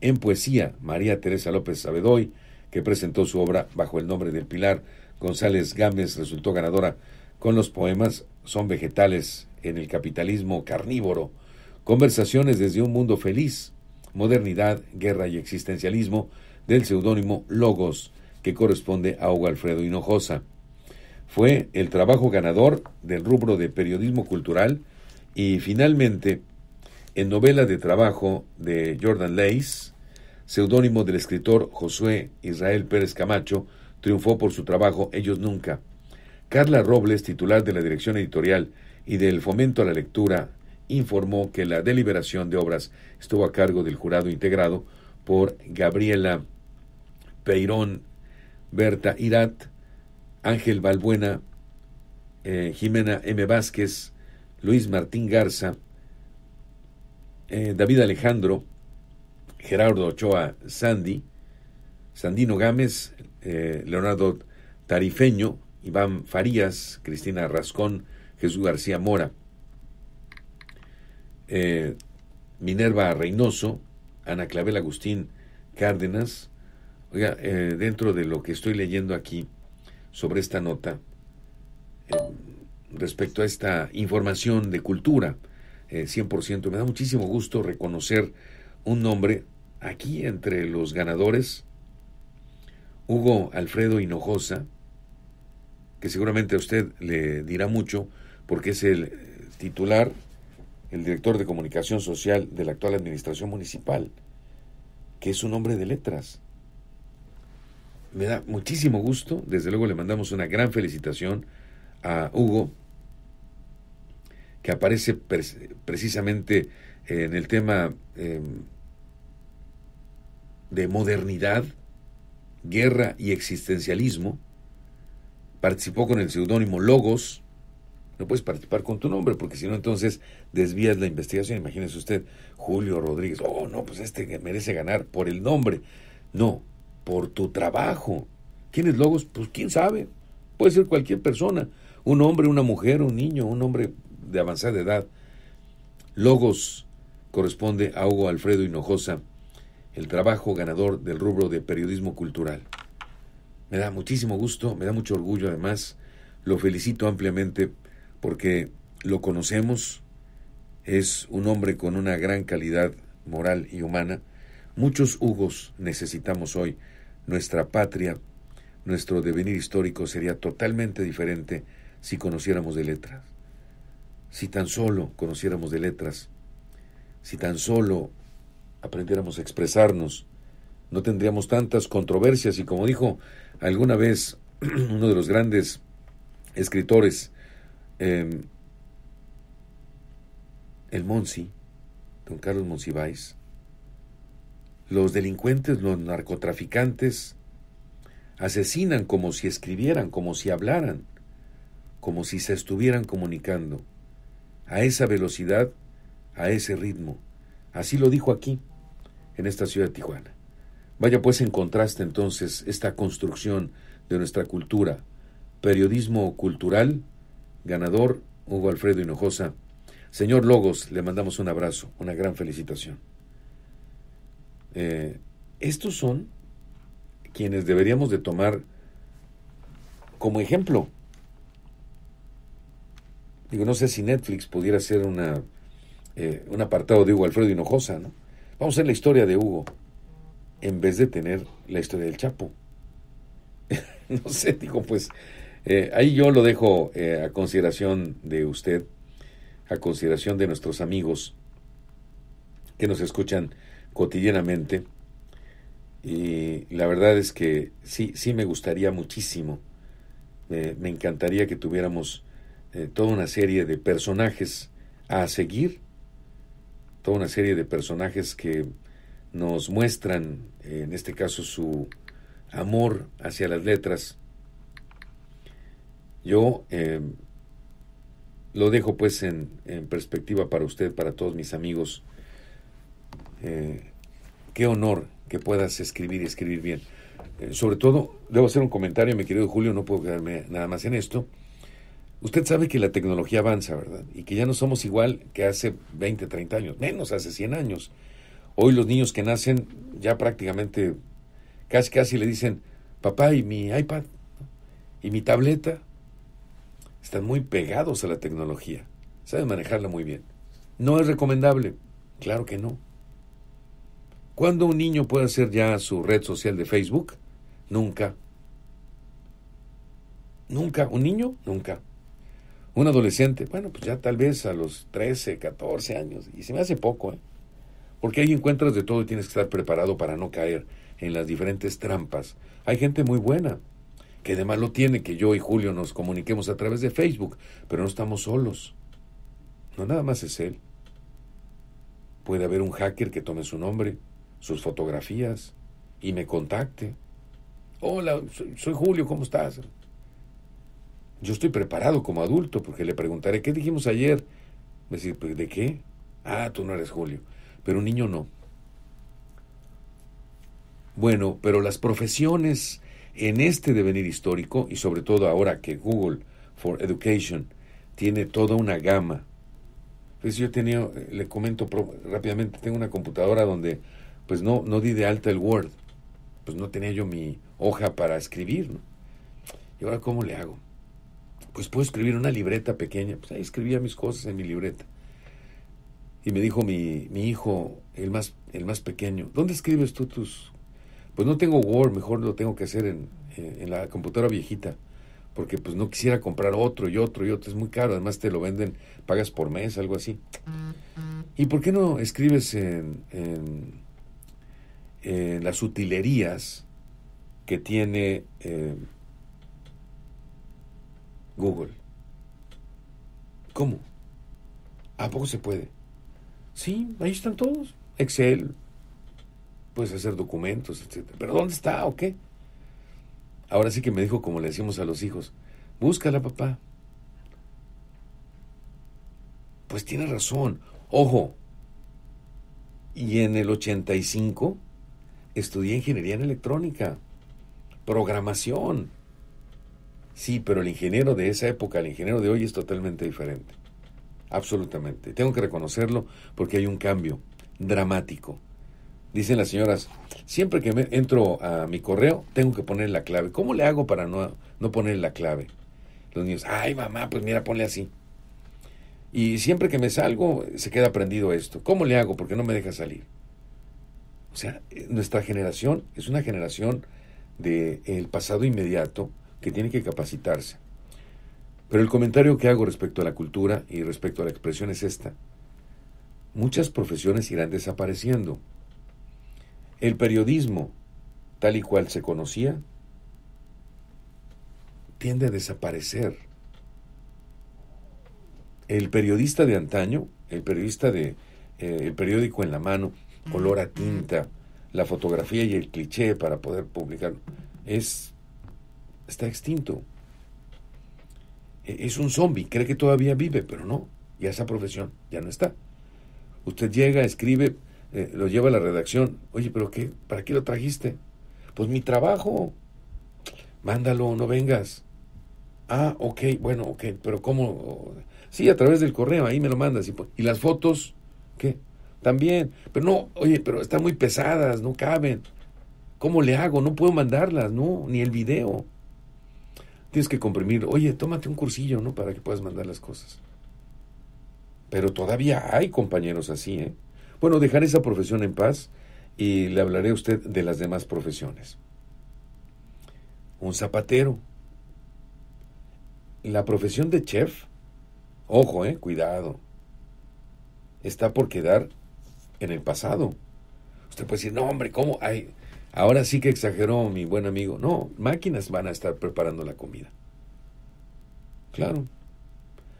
En poesía, María Teresa López Sabedoy, que presentó su obra bajo el nombre del Pilar González Gámez, resultó ganadora con los poemas Son vegetales en el capitalismo carnívoro, Conversaciones desde un mundo feliz, Modernidad, Guerra y Existencialismo, del seudónimo Logos, que corresponde a Hugo Alfredo Hinojosa. Fue el trabajo ganador del rubro de periodismo cultural y finalmente en novela de trabajo de Jordan Leis, seudónimo del escritor Josué Israel Pérez Camacho, triunfó por su trabajo Ellos Nunca. Carla Robles, titular de la dirección editorial y del fomento a la lectura, informó que la deliberación de obras estuvo a cargo del jurado integrado por Gabriela Peirón, Berta Irat, Ángel Balbuena, eh, Jimena M. Vázquez, Luis Martín Garza, eh, David Alejandro, Gerardo Ochoa Sandy, Sandino Gámez, eh, Leonardo Tarifeño, Iván Farías, Cristina Rascón, Jesús García Mora, eh, Minerva Reynoso, Ana Clavel Agustín Cárdenas. Oiga, dentro de lo que estoy leyendo aquí sobre esta nota, respecto a esta información de cultura, 100%, me da muchísimo gusto reconocer un nombre aquí entre los ganadores Hugo Alfredo Hinojosa, que seguramente a usted le dirá mucho porque es el titular, el director de comunicación social de la actual administración municipal, que es un hombre de letras. Me da muchísimo gusto, desde luego le mandamos una gran felicitación a Hugo, que aparece precisamente en el tema em, de modernidad, Guerra y Existencialismo, participó con el seudónimo Logos, no puedes participar con tu nombre, porque si no entonces desvías la investigación. Imagínese usted, Julio Rodríguez, oh no, pues este merece ganar por el nombre. No, por tu trabajo. ¿Quién es Logos? Pues quién sabe. Puede ser cualquier persona, un hombre, una mujer, un niño, un hombre de avanzada edad. Logos corresponde a Hugo Alfredo Hinojosa, el trabajo ganador del rubro de periodismo cultural. Me da muchísimo gusto, me da mucho orgullo además, lo felicito ampliamente porque lo conocemos, es un hombre con una gran calidad moral y humana. Muchos Hugos necesitamos hoy. Nuestra patria, nuestro devenir histórico sería totalmente diferente si conociéramos de letras. Si tan solo conociéramos de letras, si tan solo aprendiéramos a expresarnos, no tendríamos tantas controversias. Y como dijo alguna vez [clears throat] uno de los grandes escritores, eh, el Monsi, don Carlos Monsiváis, los delincuentes, los narcotraficantes, asesinan como si escribieran, como si hablaran, como si se estuvieran comunicando, a esa velocidad, a ese ritmo. Así lo dijo aquí, en esta ciudad de Tijuana. Vaya pues en contraste entonces esta construcción de nuestra cultura, periodismo cultural, ganador Hugo Alfredo Hinojosa. Señor Logos, le mandamos un abrazo, una gran felicitación. Eh, estos son quienes deberíamos de tomar como ejemplo. Digo, no sé si Netflix pudiera ser una, eh, un apartado de Hugo Alfredo Hinojosa, ¿no? Vamos a ver la historia de Hugo, en vez de tener la historia del Chapo. [laughs] no sé, digo, pues eh, ahí yo lo dejo eh, a consideración de usted, a consideración de nuestros amigos que nos escuchan cotidianamente. Y la verdad es que sí, sí me gustaría muchísimo, me encantaría que tuviéramos eh, toda una serie de personajes a seguir, toda una serie de personajes que nos muestran, en este caso, su amor hacia las letras. Yo eh, lo dejo pues en, perspectiva para usted, para todos mis amigos. Eh, qué honor que puedas escribir y escribir bien. Eh, sobre todo, debo hacer un comentario, mi querido Julio, no puedo quedarme nada más en esto. Usted sabe que la tecnología avanza, ¿verdad? Y que ya no somos igual que hace 20, 30 años, menos hace 100 años. Hoy los niños que nacen ya prácticamente casi casi le dicen, papá, ¿y mi iPad? ¿Y mi tableta? Están muy pegados a la tecnología. Saben manejarla muy bien. ¿No es recomendable? Claro que no. ¿Cuándo un niño puede hacer ya su red social de Facebook? Nunca. Nunca. ¿Un niño? Nunca. Un adolescente, bueno, pues ya tal vez a los 13, 14 años. Y se me hace poco, ¿eh? Porque ahí encuentras de todo y tienes que estar preparado para no caer en las diferentes trampas. Hay gente muy buena, que además lo tiene que yo y Julio nos comuniquemos a través de Facebook, pero no estamos solos. No nada más es él. Puede haber un hacker que tome su nombre, sus fotografías y me contacte. Hola, soy, Julio, ¿cómo estás? Yo estoy preparado como adulto porque le preguntaré, ¿qué dijimos ayer? Me decir, pues, ¿de qué? Ah, tú no eres Julio pero un niño no. Bueno, pero las profesiones en este devenir histórico, y sobre todo ahora que Google for Education tiene toda una gama. Pues yo tenía, le comento rápidamente, tengo una computadora donde pues no, no di de alta el Word. Pues no tenía yo mi hoja para escribir, ¿no? ¿Y ahora cómo le hago? Pues puedo escribir una libreta pequeña. Pues ahí escribía mis cosas en mi libreta. Y me dijo mi, mi hijo, el más, el más pequeño, ¿dónde escribes tú tus...? Pues no tengo Word, mejor lo tengo que hacer en, en la computadora viejita, porque pues no quisiera comprar otro y otro y otro, es muy caro, además te lo venden, pagas por mes, algo así. ¿Y por qué no escribes en, en, en las utilerías que tiene eh, Google? ¿Cómo? ¿A poco se puede? Sí, ahí están todos. Excel, puedes hacer documentos, etc. Pero ¿dónde está o qué? Ahora sí que me dijo como le decimos a los hijos, búscala papá. Pues tiene razón. Ojo, y en el 85 estudié ingeniería en electrónica, programación. Sí, pero el ingeniero de esa época, el ingeniero de hoy es totalmente diferente absolutamente. Tengo que reconocerlo porque hay un cambio dramático. Dicen las señoras, siempre que entro a mi correo, tengo que poner la clave. ¿Cómo le hago para no, no poner la clave? Los niños, ay mamá, pues mira, ponle así. Y siempre que me salgo, se queda prendido esto. ¿Cómo le hago? Porque no me deja salir. O sea, eh, nuestra generación es una generación del el pasado inmediato que tiene que capacitarse. Pero el comentario que hago respecto a la cultura y respecto a la expresión es esta. Muchas profesiones irán desapareciendo. El periodismo, tal y cual se conocía, tiende a desaparecer. El periodista de antaño, el periodista de eh, el periódico en la mano, olor a tinta, la fotografía y el cliché para poder publicarlo, es está extinto. E, es un zombie, cree que todavía vive, pero no, ya esa profesión ya no está. Usted llega, escribe, eh, lo lleva a la redacción. Oye, pero qué, ¿para qué lo trajiste? Pues mi trabajo. Mándalo, no vengas. Ah, ok, bueno, ok, pero ¿cómo? Sí, a través del correo, ahí me lo mandas. Y, y las fotos, ¿qué? También. Pero no, oye, pero están muy pesadas, no caben. ¿Cómo le hago? No puedo mandarlas, no, ni el video. Tienes que comprimir. Oye, tómate un cursillo, ¿no? Para que puedas mandar las cosas. Pero todavía hay compañeros así, ¿eh? Bueno, dejaré esa profesión en paz y le hablaré a usted de las demás profesiones. Un zapatero la profesión de chef, ojo, eh, cuidado, está por quedar en el pasado. Usted puede decir, no, hombre, ¿cómo? hay ahora sí que exageró mi buen amigo. No, máquinas van a estar preparando la comida. Claro.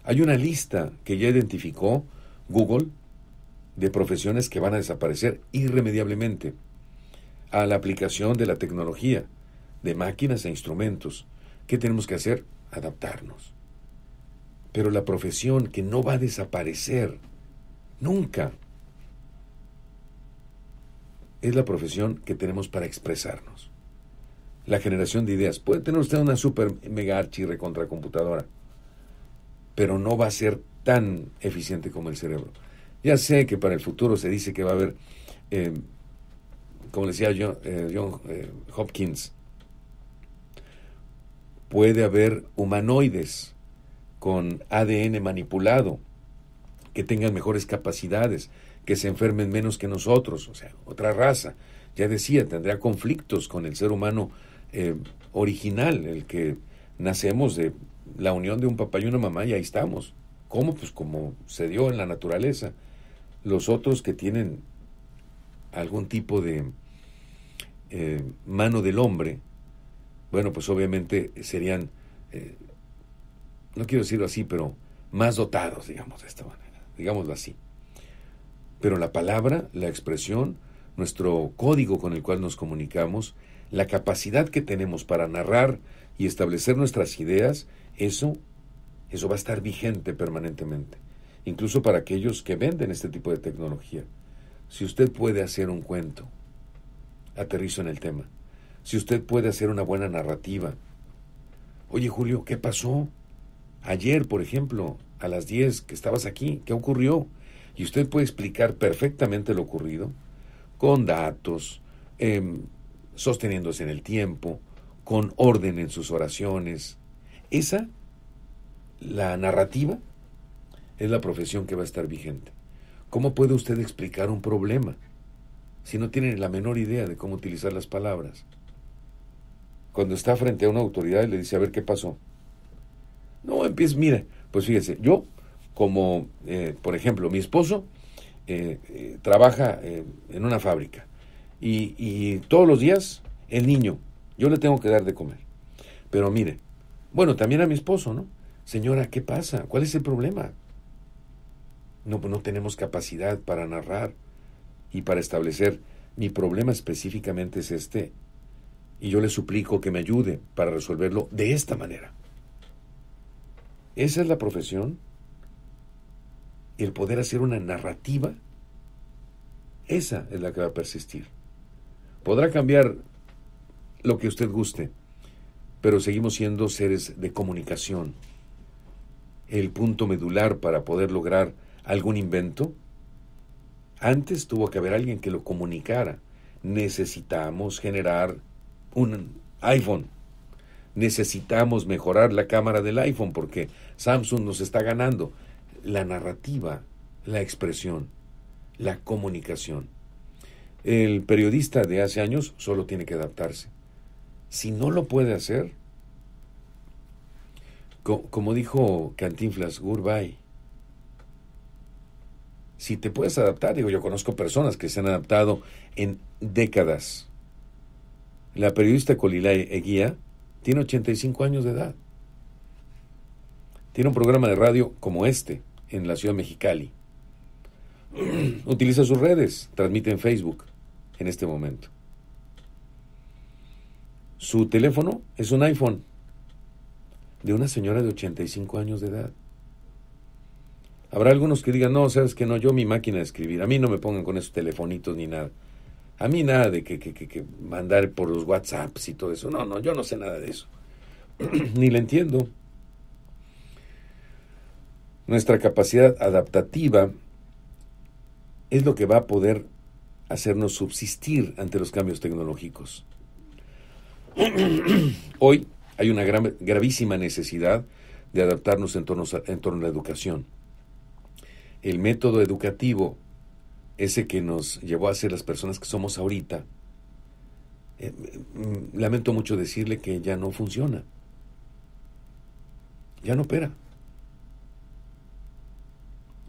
Hay una lista que ya identificó Google de profesiones que van a desaparecer irremediablemente a la aplicación de la tecnología, de máquinas e instrumentos. ¿Qué tenemos que hacer? adaptarnos. Pero la profesión que no va a desaparecer nunca es la profesión que tenemos para expresarnos. La generación de ideas. Puede tener usted una super mega archi contra computadora, pero no va a ser tan eficiente como el cerebro. Ya sé que para el futuro se dice que va a haber, eh, como decía John, eh, John eh, Hopkins, puede haber humanoides con ADN manipulado, que tengan mejores capacidades, que se enfermen menos que nosotros, o sea, otra raza. Ya decía, tendría conflictos con el ser humano eh, original, el que nacemos de la unión de un papá y una mamá y ahí estamos. ¿Cómo? Pues como se dio en la naturaleza. Los otros que tienen algún tipo de eh, mano del hombre, bueno, pues obviamente serían, eh, no quiero decirlo así, pero más dotados, digamos, de esta manera, digámoslo así. Pero la palabra, la expresión, nuestro código con el cual nos comunicamos, la capacidad que tenemos para narrar y establecer nuestras ideas, eso, eso va a estar vigente permanentemente, incluso para aquellos que venden este tipo de tecnología. Si usted puede hacer un cuento, aterrizo en el tema, si usted puede hacer una buena narrativa. Oye, Julio, ¿qué pasó? Ayer, por ejemplo, a las 10 que estabas aquí, ¿qué ocurrió? Y usted puede explicar perfectamente lo ocurrido, con datos, em, sosteniéndose en el tiempo, con orden en sus oraciones. Esa, la narrativa, es la profesión que va a estar vigente. ¿Cómo puede usted explicar un problema si no tiene la menor idea de cómo utilizar las palabras? cuando está frente a una autoridad y le dice, a ver qué pasó. No, empieza, mire, pues fíjese, yo, como, eh, por ejemplo, mi esposo eh, eh, trabaja en una fábrica y, y todos los días el niño, yo le tengo que dar de comer. Pero mire, bueno, también a mi esposo, ¿no? Señora, ¿qué pasa? ¿Cuál es el problema? No, no tenemos capacidad para narrar y para establecer mi problema específicamente es este y yo le suplico que me ayude para resolverlo de esta manera. Esa es la profesión, el poder hacer una narrativa, esa es la que va a persistir. Podrá cambiar lo que usted guste, pero seguimos siendo seres de comunicación. El punto medular para poder lograr algún invento, antes tuvo que haber alguien que lo comunicara. Necesitamos generar un iPhone. Necesitamos mejorar la cámara del iPhone porque Samsung nos está ganando. La narrativa, la expresión, la comunicación. El periodista de hace años solo tiene que adaptarse. Si no lo puede hacer, como dijo Cantinflas, goodbye. Si te puedes adaptar, digo, yo conozco personas que se han adaptado en décadas. La periodista Colila Eguía tiene 85 años de edad. Tiene un programa de radio como este en la ciudad Mexicali. [clears throat] Utiliza sus redes, transmite en Facebook en este momento. Su teléfono es un iPhone de una señora de 85 años de edad. Habrá algunos que digan, no, sabes que no, yo mi máquina de escribir, a mí no me pongan con esos telefonitos ni nada. A mí nada de que, que, que, mandar por los WhatsApps y todo eso. No, no, yo no sé nada de eso. [clears throat] ni le entiendo. Nuestra capacidad adaptativa es lo que va a poder hacernos subsistir ante los cambios tecnológicos. [clears throat] Hoy hay una gravísima necesidad de adaptarnos en torno, en torno a la educación. El método educativo, ese que nos llevó a ser las personas que somos ahorita, eh, mm, lamento mucho decirle que ya no funciona. Ya no opera.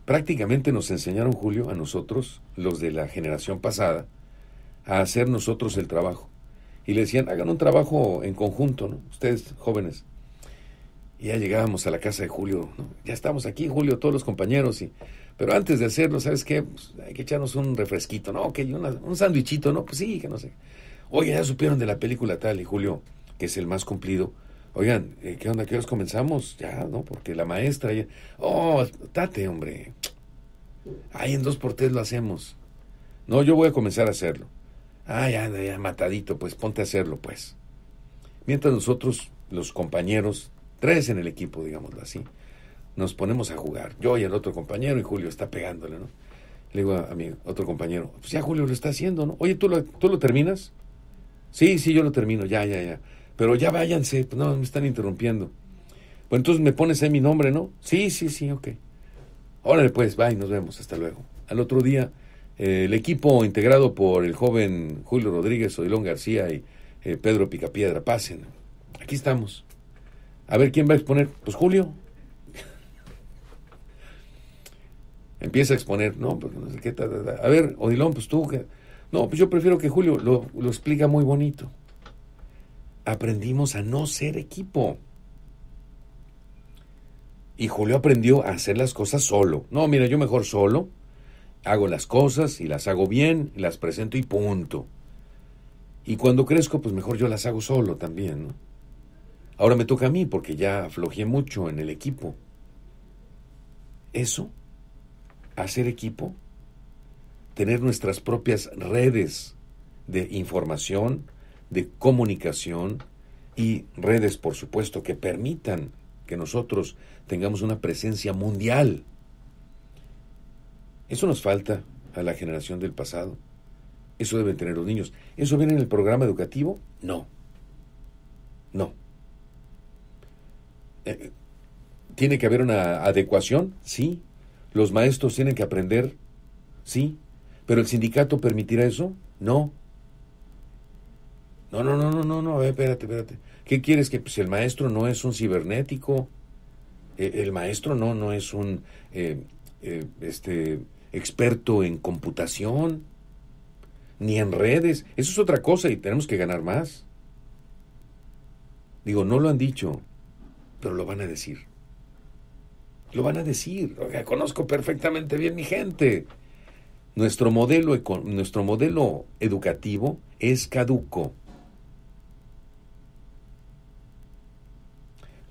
Prácticamente nos enseñaron, Julio, a nosotros, los de la generación pasada, a hacer nosotros el trabajo y le decían, hagan un trabajo en conjunto, ¿no? Ustedes jóvenes. Y ya llegábamos a la casa de Julio, ¿no? Ya estamos aquí, Julio, todos los compañeros, y, pero antes de hacerlo, ¿sabes qué? Pues, hay que echarnos un refresquito, ¿no? Que un sándwichito, ¿no? Pues sí, que no sé. Oye, ya supieron de la película tal, y Julio, que es el más cumplido. Oigan, eh, ¿qué onda? ¿Qué comenzamos? Ya, ¿no? Porque la maestra. Oh, tate, hombre. Ahí en dos por tres lo hacemos. No, yo voy a comenzar a hacerlo. Ah, ya, ya, matadito, pues ponte a hacerlo, pues. Mientras nosotros, los compañeros, tres en el equipo, digámoslo así, nos ponemos a jugar. Yo y el otro compañero, y Julio está pegándole, ¿no? Le digo a, mi otro compañero, pues ya Julio lo está haciendo, ¿no? Oye, ¿tú lo, ¿tú lo terminas? Sí, sí, yo lo termino, ya, ya, ya. Pero ya váyanse, pues no, me están interrumpiendo. Pues entonces me pones ahí mi nombre, ¿no? Sí, sí, sí, ok. Órale, pues, bye, nos vemos, hasta luego. Al otro día eh, el equipo integrado por el joven Julio Rodríguez, Odilón García y eh, Pedro Picapiedra, pasen. Aquí estamos. A ver quién va a exponer. Pues Julio. [laughs] Empieza a exponer. No, pues no sé qué. A ver, Odilón, pues tú. No, pues yo prefiero que Julio lo, lo explica muy bonito. Aprendimos a no ser equipo. Y Julio aprendió a hacer las cosas solo. No, mira, yo mejor solo hago las cosas y las hago bien, las presento y punto. Y cuando crezco, pues mejor yo las hago solo también. Ahora me toca a mí porque ya aflojé mucho en el equipo. Eso, hacer equipo, tener nuestras propias redes de información, de comunicación y redes, por supuesto, que permitan que nosotros tengamos una presencia mundial eso nos falta a la generación del pasado. Eso deben tener los niños. ¿Eso viene en el programa educativo? No. No. Eh, ¿Tiene que haber una adecuación? Sí. ¿Los maestros tienen que aprender? Sí. ¿Pero el sindicato permitirá eso? No. No, no, no, no, no, no, ver, espérate, espérate. ¿Qué quieres que pues, el maestro no es un cibernético? Eh, el maestro no, no es un eh, este experto en computación, ni en redes. Eso es otra cosa y tenemos que ganar más. Digo, no lo han dicho, pero lo van a decir. Lo van a decir. conozco perfectamente bien mi gente. Nuestro modelo, nuestro modelo educativo es caduco.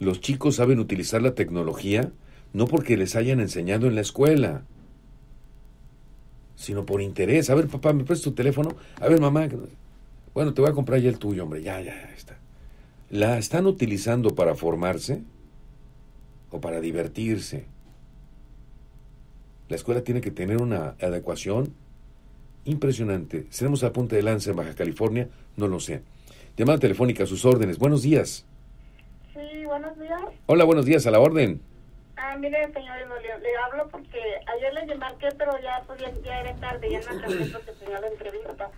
Los chicos saben utilizar la tecnología no porque les hayan enseñado en la escuela, sino por interés. A ver, papá, ¿me prestas tu teléfono? A ver, mamá. Bueno, te voy a comprar ya el tuyo, hombre. Ya, ya, ya está. ¿La están utilizando para formarse o para divertirse? La escuela tiene que tener una adecuación impresionante. ¿Seremos a punta de lanza en Baja California? No lo sé. Llamada telefónica a sus órdenes. Buenos días. Sí, buenos días. Hola, buenos días, a la orden. Ah, mire, señor, le, le, hablo porque ayer le marqué, pero ya, pues, ya, era tarde, ya no alcancé [clears throat] porque tenía la entrevista.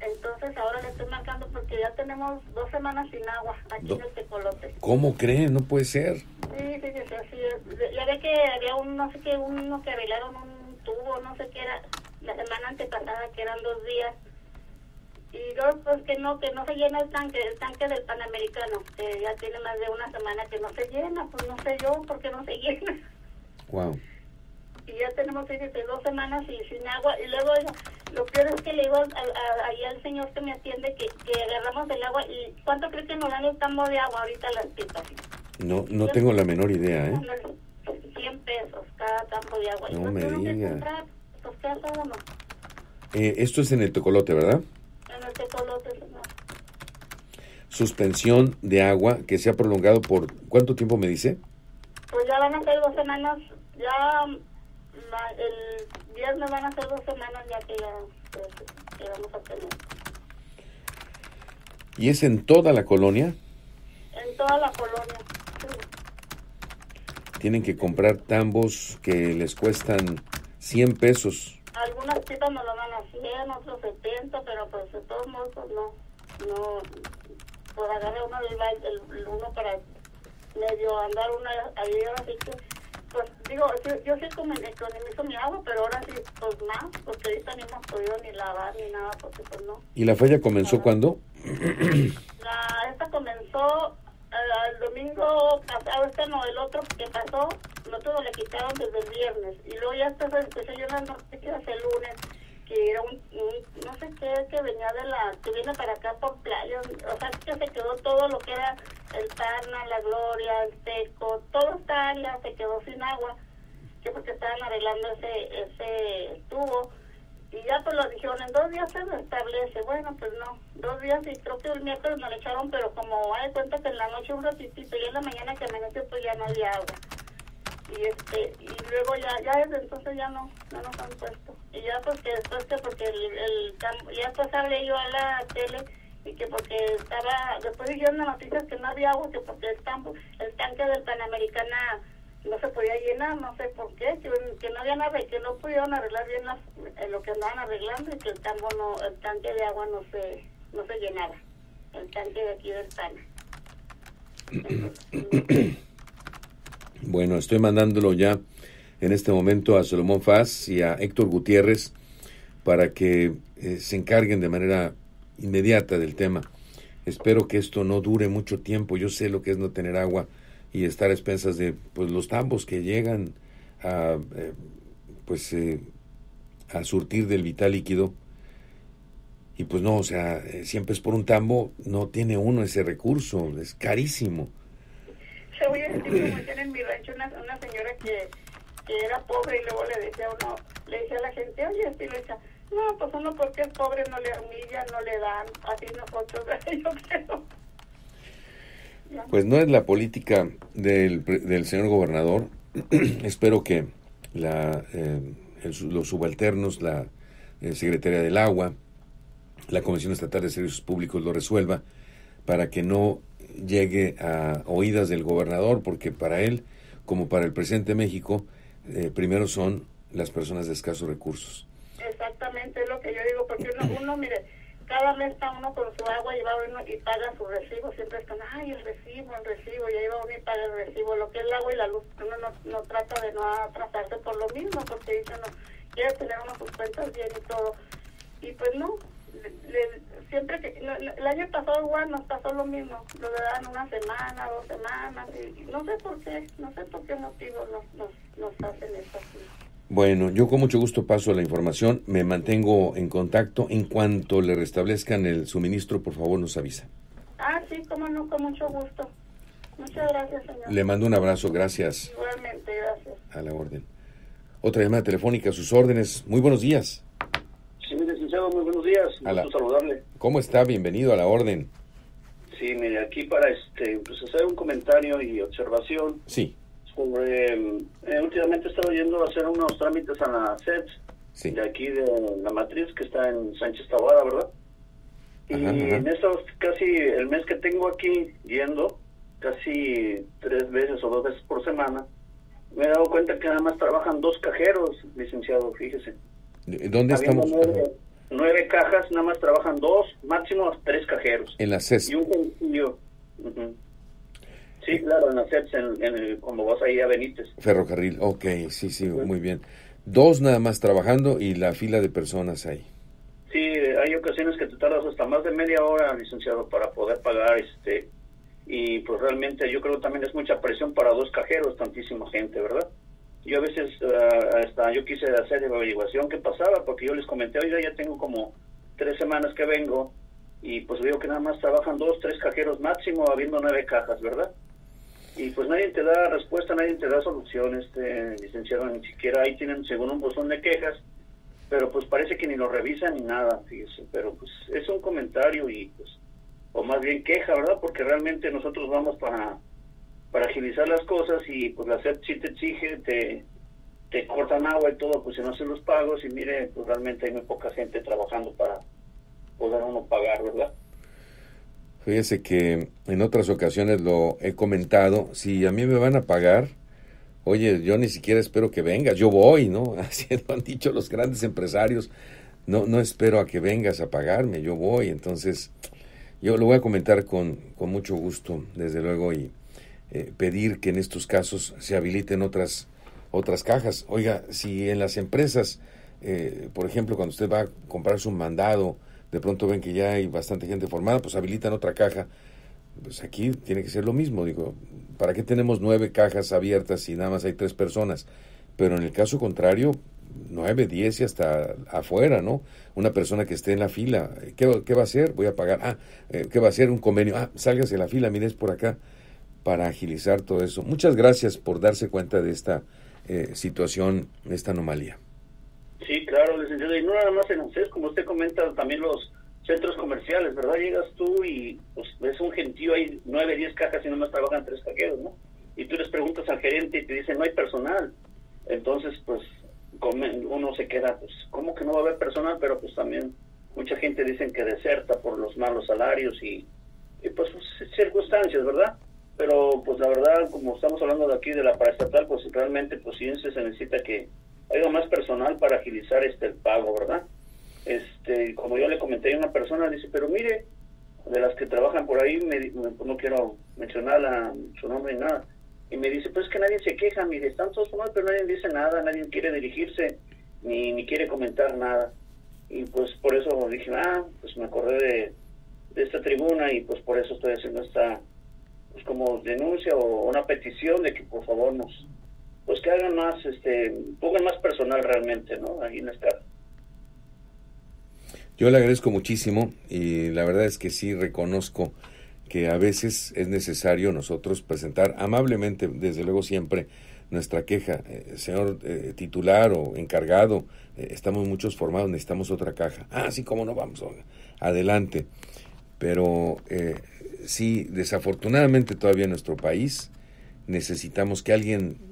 Entonces ahora le estoy marcando porque ya tenemos dos semanas sin agua aquí en el Tecolote. ¿Cómo creen? No puede ser. Sí, sí, sí, así es. Ya ve que había un, no sé qué, uno que arreglaron un tubo, no sé qué era, la semana antepasada, que eran dos días. Y dos, pues que no, que no se llena el tanque, el tanque del Panamericano, que ya tiene más de una semana que no se llena, pues no sé yo por qué no se [laughs] llena. Wow. Y ya tenemos, fíjate, dos semanas y sin agua. Y luego lo peor es que le digo ahí al señor que me atiende que, que agarramos el agua. ¿Y cuánto cree que nos dan el tambo de agua ahorita las pipas? No, no tengo la menor idea, ¿eh? 100 pesos cada tambo de agua. No me diga. Pues, ¿qué hacemos? Eh, esto es en el Tecolote, ¿verdad? Suspensión de agua que se ha prolongado por... ¿Cuánto tiempo me dice? Pues ya van a ser dos semanas, ya el viernes van a ser dos semanas ya que ya pues, que vamos a tener. ¿Y es en toda la colonia? En toda la colonia, Tienen que comprar tambos que les cuestan 100 pesos. Algunas pipas nos lo dan a 100, otros 70, pero pues de todos modos pues no, no, pues agarrar uno el, el, uno para medio andar una ahí así que pues digo, yo, cómo economizo mi agua, pero ahora sí, pues más, porque ahorita ni hemos podido ni lavar ni nada, porque pues no. ¿Y la falla comenzó cuándo? La, esta comenzó el domingo pasado, este no, el otro que pasó, el otro le quitaron desde el viernes, y luego ya después empecé yo la noche que hace el lunes, que era un, no sé qué, que venía de la, que viene para acá por playa, o sea, que se quedó todo lo que era el Tarna, la Gloria, el Teco, todo esta área se quedó sin agua, que porque estaban arreglando ese, ese tubo, y ya pues lo dijeron, en dos días se restablece, bueno, pues no, dos días y creo que el miércoles me lo echaron, pero como hay cuenta que en la noche un ratitito y en la mañana que amaneció pues ya no había agua. Y este y luego ya ya desde entonces ya no no nos han puesto. Y ya pues que después que porque el, el ya pues hablé yo a la tele y que porque estaba después dijeron las noticias que no había agua que porque el tambo el tanque del Panamericana no se podía llenar no sé por qué que, no había nada que no pudieron arreglar bien eh, lo que andaban arreglando y que el tambo no el tanque de agua no se no se llenaba el tanque de aquí del Pana [coughs] Bueno, estoy mandándolo ya en este momento a Salomón Faz y a Héctor Gutiérrez para que eh, se encarguen de manera inmediata del tema. Espero que esto no dure mucho tiempo. Yo sé lo que es no tener agua y estar a expensas de pues los tambos que llegan a eh, pues eh, a surtir del vital líquido. Y pues no, o sea, siempre es por un tambo, no tiene uno ese recurso, es carísimo. Se voy a decir en mi rancho una, una señora que, que, era pobre y luego le decía uno, le decía a la gente, oye, y le decía, no, pues uno porque es pobre no le humilla, no le dan, así nosotros, [laughs] yo creo. Pues no es la política del, del señor gobernador. [clears throat] Espero que la, eh, los subalternos, la eh, Secretaría del Agua, la Comisión Estatal de Servicios Públicos lo resuelva para que no llegue a oídas del gobernador, porque para él, como para el presidente de México, eh, primero son las personas de escasos recursos. Exactamente, lo que yo digo, porque uno mire, cada mes está uno con su agua y va uno y paga su recibo, siempre están, ay, el recibo, el recibo, y ahí va uno y paga el recibo, lo que es el agua y la luz, uno no, no trata de no atrasarse por lo mismo, porque dice uno, quiere tener unas sus cuentas bien y todo, y pues no, siempre que el año pasado igual nos pasó lo mismo lo dan una semana dos semanas y no sé por qué no sé por qué motivo nos, nos, hacen esto así bueno, yo con mucho gusto paso la información, me mantengo en contacto. En cuanto le restablezcan el suministro, por favor nos avisa. Ah, sí, cómo no, con mucho gusto. Muchas gracias, señor. Le mando un abrazo, gracias. Igualmente, gracias. A la orden. Otra llamada telefónica a sus órdenes. Muy buenos días. Sí, licenciado, muy buenos días. Gusto saludarle. ¿Cómo está? Bienvenido a la orden. Sí, mire, aquí para este, pues hacer un comentario y observación. Sí. Sobre, eh, últimamente he estado yendo a hacer unos trámites a la SED, de aquí de la matriz que está en Sánchez Taboada, ¿verdad? Y en estos casi, el mes que tengo aquí yendo, casi tres veces o dos veces por semana, me he dado cuenta que nada más trabajan dos cajeros, licenciado, fíjese. ¿Dónde estamos? Nueve, cajas, nada más trabajan dos, máximo tres cajeros. En la CES. Y un sencillo. Sí, claro, en la CES, en, cuando vas ahí a Benítez. Ferrocarril, ok, sí, sí, muy bien. Dos nada más trabajando y la fila de personas ahí. Sí, hay ocasiones que te tardas hasta más de media hora, licenciado, para poder pagar este y pues realmente yo creo que también es mucha presión para dos cajeros, tantísima gente, ¿verdad? Yo a veces ah, hasta yo quise hacer averiguación qué pasaba, porque yo les comenté, oiga, ya tengo como tres semanas que vengo y pues veo que nada más trabajan dos, tres cajeros máximo, habiendo nueve cajas, ¿verdad? Y pues nadie te da respuesta, nadie te da solución, este licenciado, ni siquiera ahí tienen según un buzón de quejas, pero pues parece que ni lo revisan ni nada, fíjese, pero pues es un comentario y pues o más bien queja, ¿verdad? Porque realmente nosotros vamos para, para agilizar las cosas y pues la SEP sí te exige, te, te cortan agua y todo, pues si no hacen los pagos y mire, pues realmente hay muy poca gente trabajando para poder uno pagar, ¿verdad? Fíjese que en otras ocasiones lo he comentado, si a mí me van a pagar, oye, yo ni siquiera espero que vengas, yo voy, ¿no? [laughs] Así lo han dicho los grandes empresarios, no, no espero a que vengas a pagarme, yo voy, entonces yo lo voy a comentar con, con mucho gusto, desde luego, y eh, pedir que en estos casos se habiliten otras, otras cajas. Oiga, si en las empresas, eh, por ejemplo, cuando usted va a comprarse un mandado, de pronto ven que ya hay bastante gente formada, pues habilitan otra caja. Pues aquí tiene que ser lo mismo. Digo, ¿para qué tenemos nueve cajas abiertas si nada más hay tres personas? Pero en el caso contrario, nueve, diez y hasta afuera, ¿no? Una persona que esté en la fila, ¿qué, va a hacer? Voy a pagar, ah, eh, ¿qué va a hacer? Un convenio, ah, sálgase de la fila, mires por acá, para agilizar todo eso. Muchas gracias por darse cuenta de esta eh, situación, esta anomalía. Sí, claro, licenciado, y no nada más en ustedes, como usted comenta, también los centros comerciales, ¿verdad? Llegas tú y pues, ves un gentío, hay nueve, diez cajas y nomás trabajan tres cajeros, ¿no? Y tú les preguntas al gerente y te dicen, no hay personal. Entonces, pues uno se queda, pues, ¿cómo que no va a haber personal? Pero pues también mucha gente dicen que deserta por los malos salarios y, pues, pues circunstancias, ¿verdad? Pero pues la verdad, como estamos hablando de aquí de la paraestatal, pues realmente pues sí se necesita que haya más personal para agilizar este el pago, ¿verdad? Este, como yo le comenté a una persona, dice, pero mire, de las que trabajan por ahí, me, no quiero mencionar su nombre ni nada, y me dice, pues que nadie se queja, mire, están todos mal, pero nadie dice nada, nadie quiere dirigirse, ni, ni quiere comentar nada. Y pues por eso dije, ah, pues me acordé de, de esta tribuna y pues por eso estoy haciendo esta, pues como denuncia o una petición de que por favor nos, pues que hagan más, este, pongan más personal realmente, ¿no? Ahí en esta. Yo le agradezco muchísimo y la verdad es que sí reconozco que a veces es necesario nosotros presentar amablemente, desde luego siempre, nuestra queja. Eh, señor eh, titular o encargado, eh, estamos muchos formados, necesitamos otra caja. Ah, sí, cómo no, vamos, adelante. Pero sí, desafortunadamente todavía en nuestro país necesitamos que alguien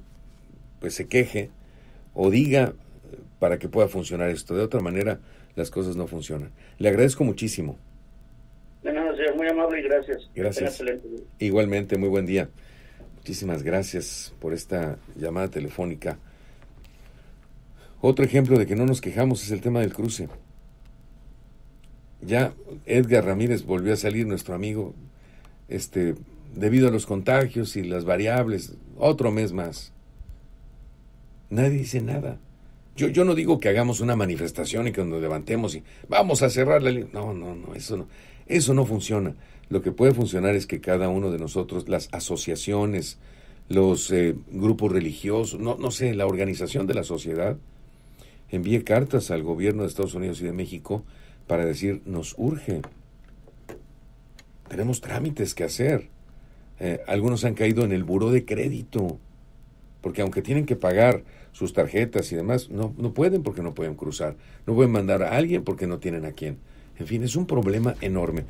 pues se queje o diga para que pueda funcionar esto. De otra manera, las cosas no funcionan. Le agradezco muchísimo muy amable y gracias. Gracias. Igualmente, muy buen día. Muchísimas gracias por esta llamada telefónica. Otro ejemplo de que no nos quejamos es el tema del cruce. Ya Edgar Ramírez volvió a salir, nuestro amigo, este, debido a los contagios y las variables, otro mes más. Nadie dice nada. Yo, yo no digo que hagamos una manifestación y que nos levantemos y vamos a cerrar la No, no, no, eso no. Eso no funciona. Lo que puede funcionar es que cada uno de nosotros, las asociaciones, los eh, grupos religiosos, no, no sé, la organización de la sociedad, envíe cartas al gobierno de Estados Unidos y de México para decir, nos urge. Tenemos trámites que hacer. Eh, algunos han caído en el buró de crédito, porque aunque tienen que pagar sus tarjetas y demás, no, no pueden porque no pueden cruzar. No pueden mandar a alguien porque no tienen a quién. En fin, es un problema enorme.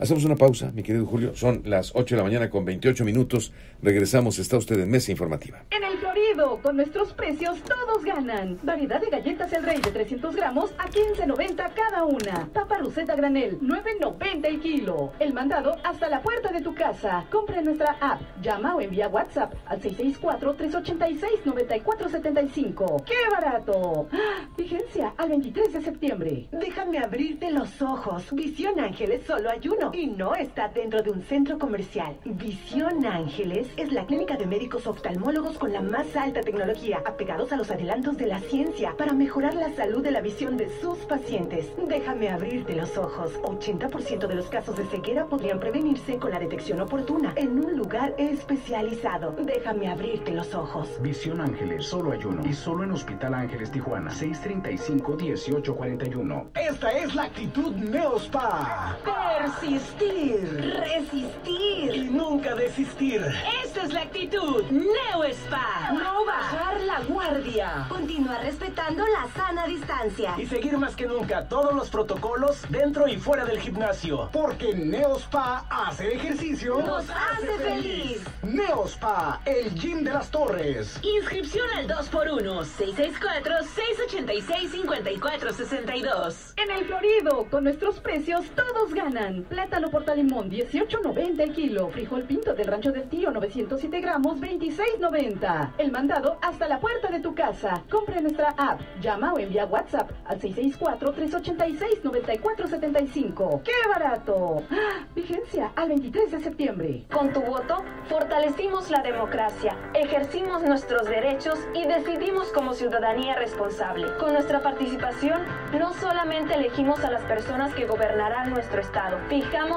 Hacemos una pausa, mi querido Julio. Son las 8 de la mañana con 28 minutos. Regresamos. Está usted en Mesa Informativa. En el Florido, con nuestros precios, todos ganan. Variedad de galletas El Rey de 300 gramos a 15.90 cada una. Papa Ruseta Granel, 9.90 el kilo. El mandado hasta la puerta de tu casa. Compra en nuestra app. Llama o envía WhatsApp al 664-386-9475. ¡Qué barato! ¡Ah! Vigencia al 23 de septiembre. Déjame abrirte los ojos. Visión Ángeles solo hay uno y no está dentro de un centro comercial. Visión Ángeles es la clínica de médicos oftalmólogos con la más alta tecnología, apegados a los adelantos de la ciencia para mejorar la salud de la visión de sus pacientes. Déjame abrirte los ojos. 80% de los casos de ceguera podrían prevenirse con la detección oportuna en un lugar especializado. Déjame abrirte los ojos. Visión Ángeles, solo hay uno. Y solo en Hospital Ángeles Tijuana, 635-1841. Esta es la actitud Neospa. Persistir. Resistir. Y nunca desistir. Esta es la actitud Neo Spa. No bajar la guardia. Continuar respetando la sana distancia. Y seguir más que nunca todos los protocolos dentro y fuera del gimnasio. Porque Neospa hace ejercicio. Nos hace feliz. Neospa, el gym de las torres. Inscripción al 2x1 664-686-5462. En el Florido, con nuestros precios, todos ganan. Plátano portalimón, 18.90 el kilo. Frijol pinto del rancho del tío, 907 gramos, 26.90. El mandado hasta la puerta de tu casa. Compra nuestra app. Llama o envía WhatsApp al 664-386-9475. ¡Qué barato! ¡Ah! Vigencia al 23 de septiembre. Con tu voto, fortalecimos la democracia, ejercimos nuestros derechos y decidimos como ciudadanía responsable. Con nuestra participación, no solamente elegimos a las personas que gobernarán nuestro estado,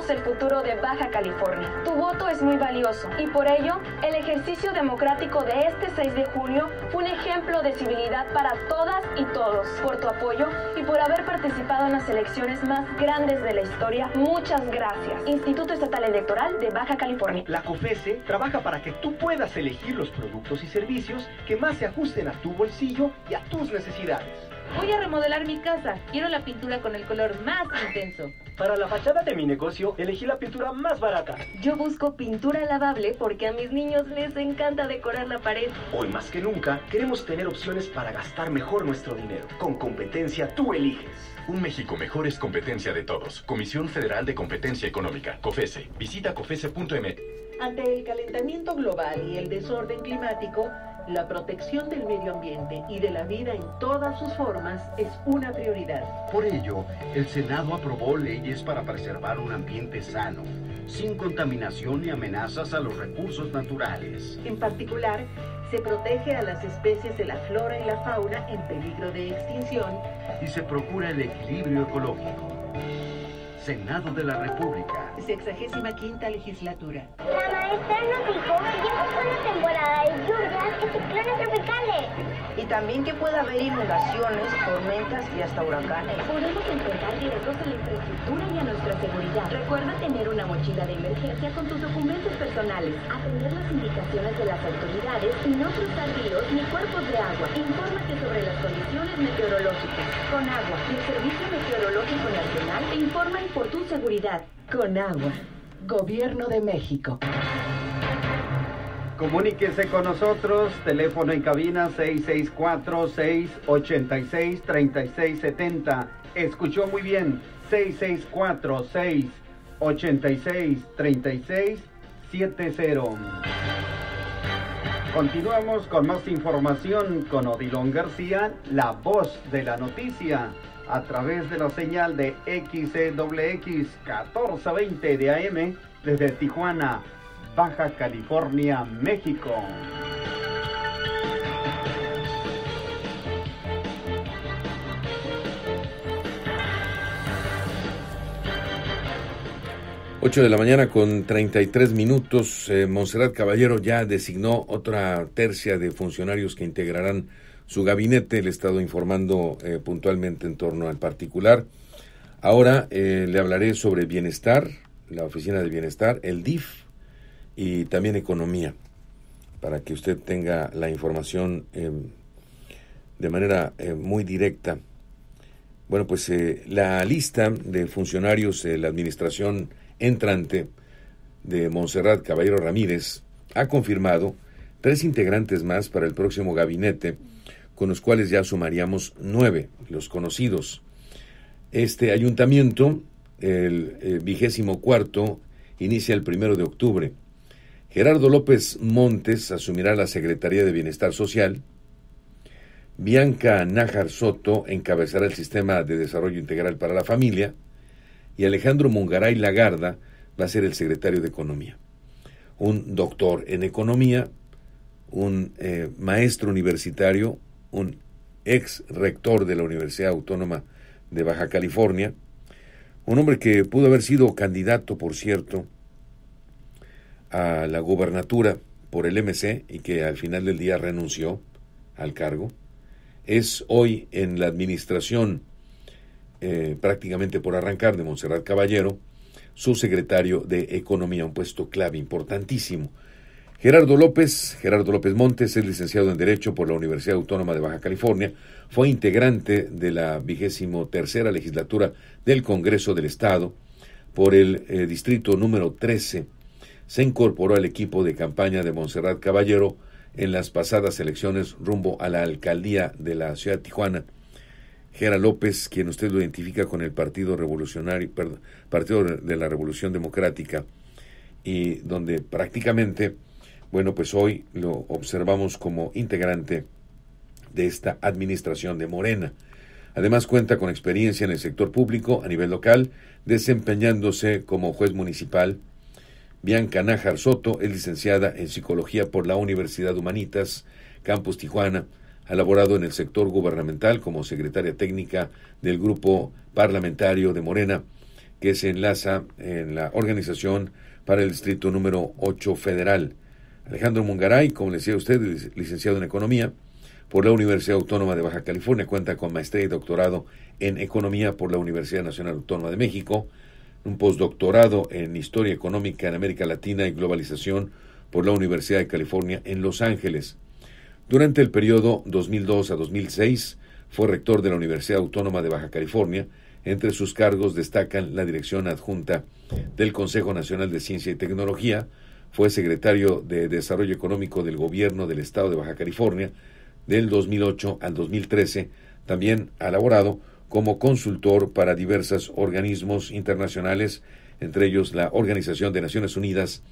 el futuro de Baja California. Tu voto es muy valioso y por ello, el ejercicio democrático de este 6 de junio fue un ejemplo de civilidad para todas y todos. Por tu apoyo y por haber participado en las elecciones más grandes de la historia, muchas gracias. Instituto Estatal Electoral de Baja California. La COFESE trabaja para que tú puedas elegir los productos y servicios que más se ajusten a tu bolsillo y a tus necesidades. Voy a remodelar mi casa. Quiero la pintura con el color más intenso. Para la fachada de mi negocio, elegí la pintura más barata. Yo busco pintura lavable porque a mis niños les encanta decorar la pared. Hoy más que nunca, queremos tener opciones para gastar mejor nuestro dinero. Con competencia tú eliges. Un México mejor es competencia de todos. Comisión Federal de Competencia Económica, COFESE. Visita COFESE.mx. Ante el calentamiento global y el desorden climático, la protección del medio ambiente y de la vida en todas sus formas es una prioridad. Por ello, el Senado aprobó leyes para preservar un ambiente sano, sin contaminación ni amenazas a los recursos naturales. En particular, se protege a las especies de la flora y la fauna en peligro de extinción y se procura el equilibrio ecológico. Senado de la República. Sexagésima quinta legislatura. La maestra nos dijo que llegó una temporada de lluvias y ciclones tropicales. Y también que puede haber inundaciones, tormentas y hasta huracanes. Podemos enfrentar riesgos a la infraestructura y a nuestra seguridad. Recuerda tener una mochila de emergencia con tus documentos personales, atender las indicaciones de las autoridades y no cruzar ríos ni cuerpos de agua. Infórmate sobre las condiciones meteorológicas. Con agua y el Servicio Meteorológico Nacional te informan por tu seguridad. Con agua. Gobierno de México. Comuníquese con nosotros, teléfono en cabina 664-686-3670. Escuchó muy bien, 664-686-3670. Continuamos con más información con Odilon García, la voz de la noticia, a través de la señal de XCWX 1420 de AM desde Tijuana, Baja California, México. Ocho de la mañana con 33 minutos. Eh, Monserrat Caballero ya designó otra tercia de funcionarios que integrarán su gabinete. Le he estado informando eh, puntualmente en torno al particular. Ahora eh, le hablaré sobre bienestar, la oficina de bienestar, el DIF y también economía, para que usted tenga la información de manera muy directa. Bueno, pues la lista de funcionarios de la administración entrante de Montserrat Caballero Ramírez ha confirmado tres integrantes más para el próximo gabinete, con los cuales ya sumaríamos nueve, los conocidos. Este ayuntamiento, el, el vigésimo cuarto, inicia el primero de octubre. Gerardo López Montes asumirá la Secretaría de Bienestar Social. Bianca Nájar Soto encabezará el Sistema de Desarrollo Integral para la Familia. Y Alejandro Mungaray Lagarda va a ser el secretario de Economía. Un doctor en Economía, un eh, maestro universitario, un ex rector de la Universidad Autónoma de Baja California, un hombre que pudo haber sido candidato, por cierto, a la gubernatura por el MC y que al final del día renunció al cargo, es hoy en la administración eh, prácticamente por arrancar de Montserrat Caballero, su secretario de Economía, un puesto clave importantísimo. Gerardo López, Gerardo López Montes, es licenciado en Derecho por la Universidad Autónoma de Baja California, fue integrante de la vigésimo tercera legislatura del Congreso del Estado por el eh, distrito número 13 se incorporó al equipo de campaña de Montserrat Caballero en las pasadas elecciones rumbo a la alcaldía de la ciudad de Tijuana. Gera López, quien usted lo identifica con el Partido Revolucionario, perdón, Partido de la Revolución Democrática, y donde prácticamente, bueno, pues hoy lo observamos como integrante de esta administración de Morena. Además cuenta con experiencia en el sector público a nivel local, desempeñándose como juez municipal, Bianca Nájar Soto es licenciada en Psicología por la Universidad Humanitas, Campus Tijuana. Ha laborado en el sector gubernamental como secretaria técnica del grupo parlamentario de Morena, que se enlaza en la organización para el distrito número 8 federal. Alejandro Mungaray, como decía usted, licenciado en Economía por la Universidad Autónoma de Baja California, cuenta con maestría y doctorado en Economía por la Universidad Nacional Autónoma de México un postdoctorado en Historia Económica en América Latina y Globalización por la Universidad de California en Los Ángeles. Durante el periodo 2002 a 2006 fue rector de la Universidad Autónoma de Baja California. Entre sus cargos destacan la dirección adjunta del Consejo Nacional de Ciencia y Tecnología, fue secretario de Desarrollo Económico del Gobierno del Estado de Baja California del 2008 al 2013. También ha elaborado como consultor para diversos organismos internacionales, entre ellos la Organización de Naciones Unidas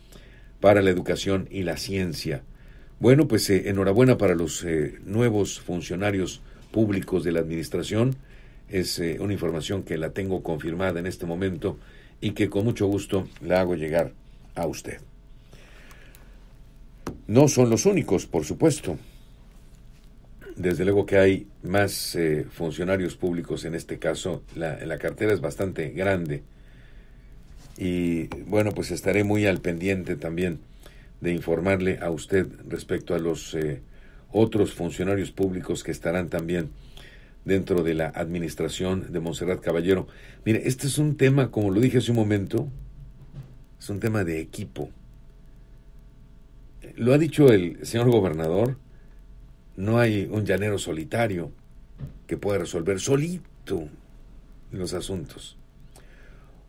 para la Educación y la Ciencia. Bueno, pues eh, enhorabuena para los eh, nuevos funcionarios públicos de la Administración. Es eh, una información que la tengo confirmada en este momento y que con mucho gusto la hago llegar a usted. No son los únicos, por supuesto. Desde luego que hay más eh, funcionarios públicos en este caso. La, la, cartera es bastante grande. Y bueno, pues estaré muy al pendiente también de informarle a usted respecto a los eh, otros funcionarios públicos que estarán también dentro de la administración de Monserrat Caballero. Mire, este es un tema, como lo dije hace un momento, es un tema de equipo. Lo ha dicho el señor gobernador, no hay un llanero solitario que pueda resolver solito los asuntos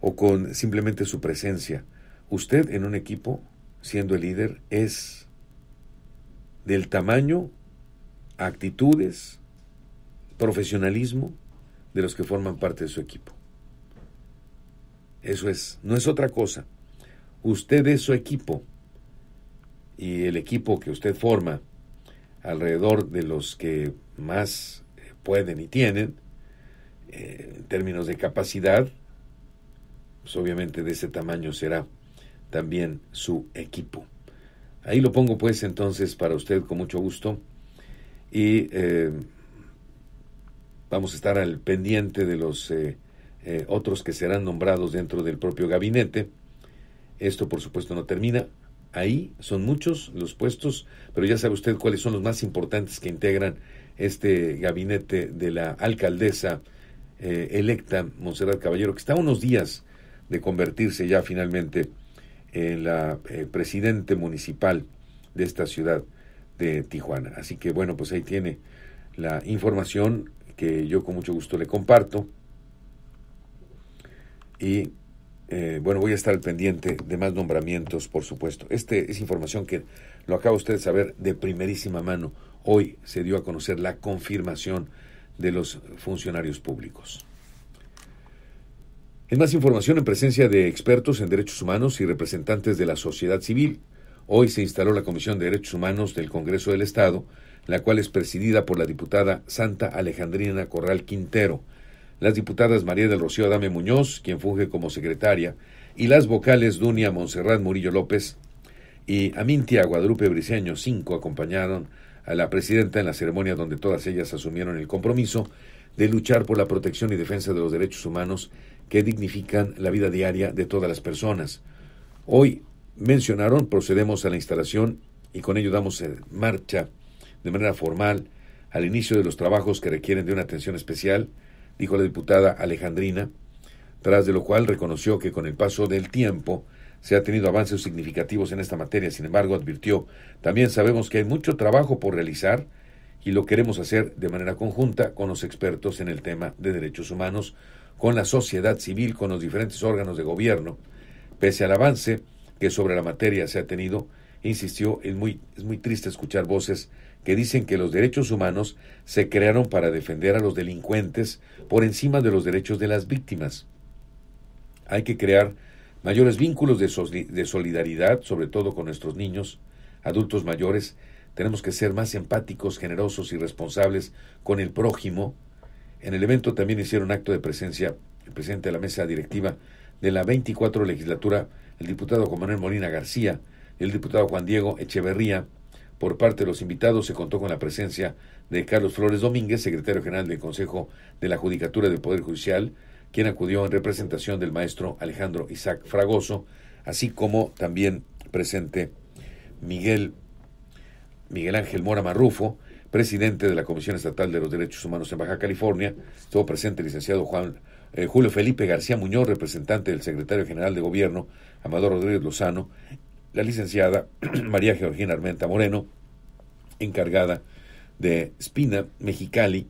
o con simplemente su presencia. Usted en un equipo, siendo el líder, es del tamaño, actitudes, profesionalismo de los que forman parte de su equipo. Eso es, no es otra cosa. Usted es su equipo y el equipo que usted forma alrededor de los que más eh, pueden y tienen, eh, en términos de capacidad, pues obviamente de ese tamaño será también su equipo. Ahí lo pongo pues entonces para usted con mucho gusto y eh, vamos a estar al pendiente de los otros que serán nombrados dentro del propio gabinete. Esto por supuesto no termina, ahí son muchos los puestos, pero ya sabe usted cuáles son los más importantes que integran este gabinete de la alcaldesa eh, electa, Monserrat Caballero, que está a unos días de convertirse ya finalmente en la eh, presidente municipal de esta ciudad de Tijuana. Así que bueno, pues ahí tiene la información que yo con mucho gusto le comparto. Y eh, bueno, voy a estar al pendiente de más nombramientos, por supuesto. Este es información que lo acaba usted de saber de primerísima mano. Hoy se dio a conocer la confirmación de los funcionarios públicos. En más información, en presencia de expertos en derechos humanos y representantes de la sociedad civil, hoy se instaló la Comisión de Derechos Humanos del Congreso del Estado, la cual es presidida por la diputada Santa Alejandrina Corral Quintero, las diputadas María del Rocío Adame Muñoz, quien funge como secretaria, y las vocales Dunia Monserrat Murillo López y Amintia Guadalupe Briceño, cinco, acompañaron a la presidenta en la ceremonia donde todas ellas asumieron el compromiso de luchar por la protección y defensa de los derechos humanos que dignifican la vida diaria de todas las personas. Hoy mencionaron, procedemos a la instalación y con ello damos en marcha de manera formal al inicio de los trabajos que requieren de una atención especial, dijo la diputada Alejandrina, tras de lo cual reconoció que con el paso del tiempo se ha tenido avances significativos en esta materia. Sin embargo, advirtió, también sabemos que hay mucho trabajo por realizar y lo queremos hacer de manera conjunta con los expertos en el tema de derechos humanos, con la sociedad civil, con los diferentes órganos de gobierno. Pese al avance que sobre la materia se ha tenido, insistió, es muy, es muy triste escuchar voces que dicen que los derechos humanos se crearon para defender a los delincuentes por encima de los derechos de las víctimas. Hay que crear mayores vínculos de, solidaridad, sobre todo con nuestros niños, adultos mayores. Tenemos que ser más empáticos, generosos y responsables con el prójimo. En el evento también hicieron acto de presencia el presidente de la mesa directiva de la 24 legislatura, el diputado Juan Manuel Molina García, el diputado Juan Diego Echeverría. Por parte de los invitados se contó con la presencia de Carlos Flores Domínguez, secretario general del Consejo de la Judicatura del Poder Judicial, quien acudió en representación del maestro Alejandro Isaac Fragoso, así como también presente Miguel, Miguel Ángel Mora Marrufo, presidente de la Comisión Estatal de los Derechos Humanos en Baja California, estuvo presente el licenciado Juan eh, Julio Felipe García Muñoz, representante del secretario general de Gobierno, Amador Rodríguez Lozano, la licenciada [clears throat] María Georgina Armenta Moreno, encargada de Espina Mexicali,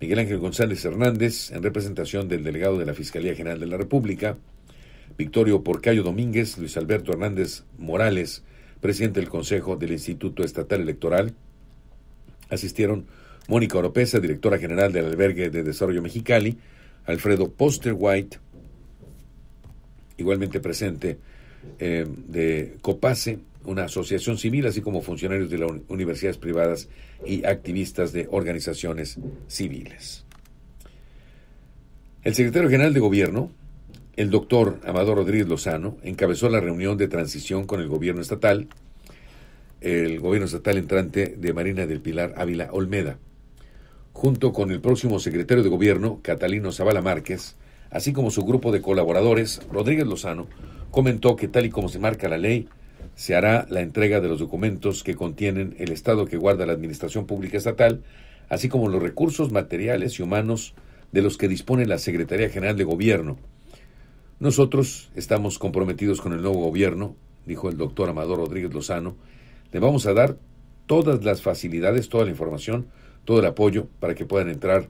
Miguel Ángel González Hernández, en representación del delegado de la Fiscalía General de la República, Victorio Porcayo Domínguez, Luis Alberto Hernández Morales, presidente del Consejo del Instituto Estatal Electoral. Asistieron Mónica Oropesa, directora general del Albergue de Desarrollo Mexicali, Alfredo Poster White, igualmente presente eh, de COPASE, una asociación civil, así como funcionarios de las universidades privadas y activistas de organizaciones civiles. El secretario general de Gobierno, el doctor Amador Rodríguez Lozano, encabezó la reunión de transición con el gobierno estatal, el gobierno estatal entrante de Marina del Pilar Ávila Olmeda, junto con el próximo secretario de Gobierno, Catalino Zavala Márquez, así como su grupo de colaboradores, Rodríguez Lozano, comentó que tal y como se marca la ley, se hará la entrega de los documentos que contienen el estado que guarda la Administración Pública Estatal, así como los recursos materiales y humanos de los que dispone la Secretaría General de Gobierno. Nosotros estamos comprometidos con el nuevo gobierno, dijo el doctor Amador Rodríguez Lozano, le vamos a dar todas las facilidades, toda la información, todo el apoyo para que puedan entrar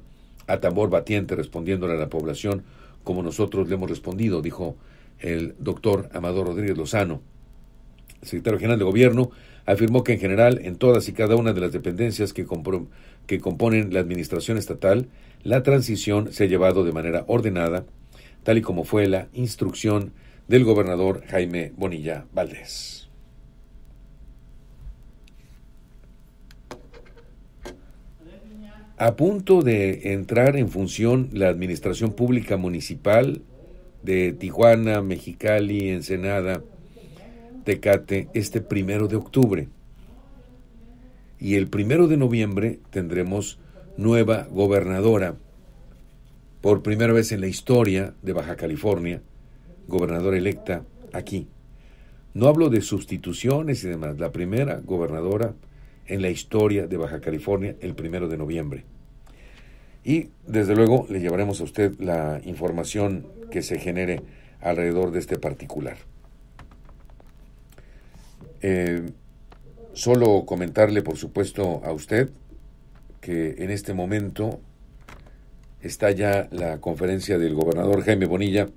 a tambor batiente respondiéndole a la población como nosotros le hemos respondido, dijo el doctor Amador Rodríguez Lozano secretario general de Gobierno, afirmó que en general en todas y cada una de las dependencias que, componen la administración estatal, la transición se ha llevado de manera ordenada, tal y como fue la instrucción del gobernador Jaime Bonilla Valdés. A punto de entrar en función la administración pública municipal de Tijuana, Mexicali, Ensenada, Tecate este primero de octubre. Y el primero de noviembre tendremos nueva gobernadora, por primera vez en la historia de Baja California, gobernadora electa aquí. No hablo de sustituciones y demás, la primera gobernadora en la historia de Baja California el primero de noviembre. Y desde luego le llevaremos a usted la información que se genere alrededor de este particular. Eh, solo comentarle, por supuesto, a usted que en este momento está ya la conferencia del gobernador Jaime Bonilla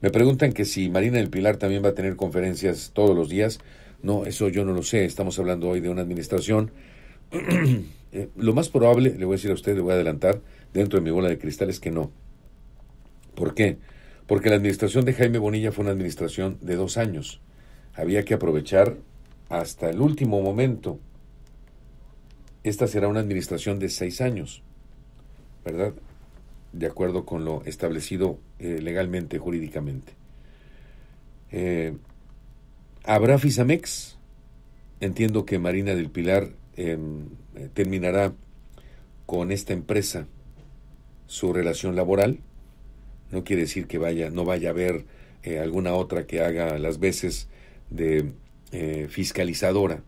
Me preguntan que si Marina del Pilar también va a tener conferencias todos los días. No, eso yo no lo sé. Estamos hablando hoy de una administración. [clears throat] Eh, lo más probable, le voy a decir a usted, le voy a adelantar, dentro de mi bola de cristal es que no. ¿Por qué? Porque la administración de Jaime Bonilla fue una administración de dos años. Había que aprovechar hasta el último momento. Esta será una administración de seis años, ¿verdad? De acuerdo con lo establecido eh, legalmente, jurídicamente. Eh, ¿Habrá FISAMEX? Entiendo que Marina del Pilar em, eh, terminará con esta empresa su relación laboral. No quiere decir que vaya, no vaya a haber eh, alguna otra que haga las veces de eh, fiscalizadora.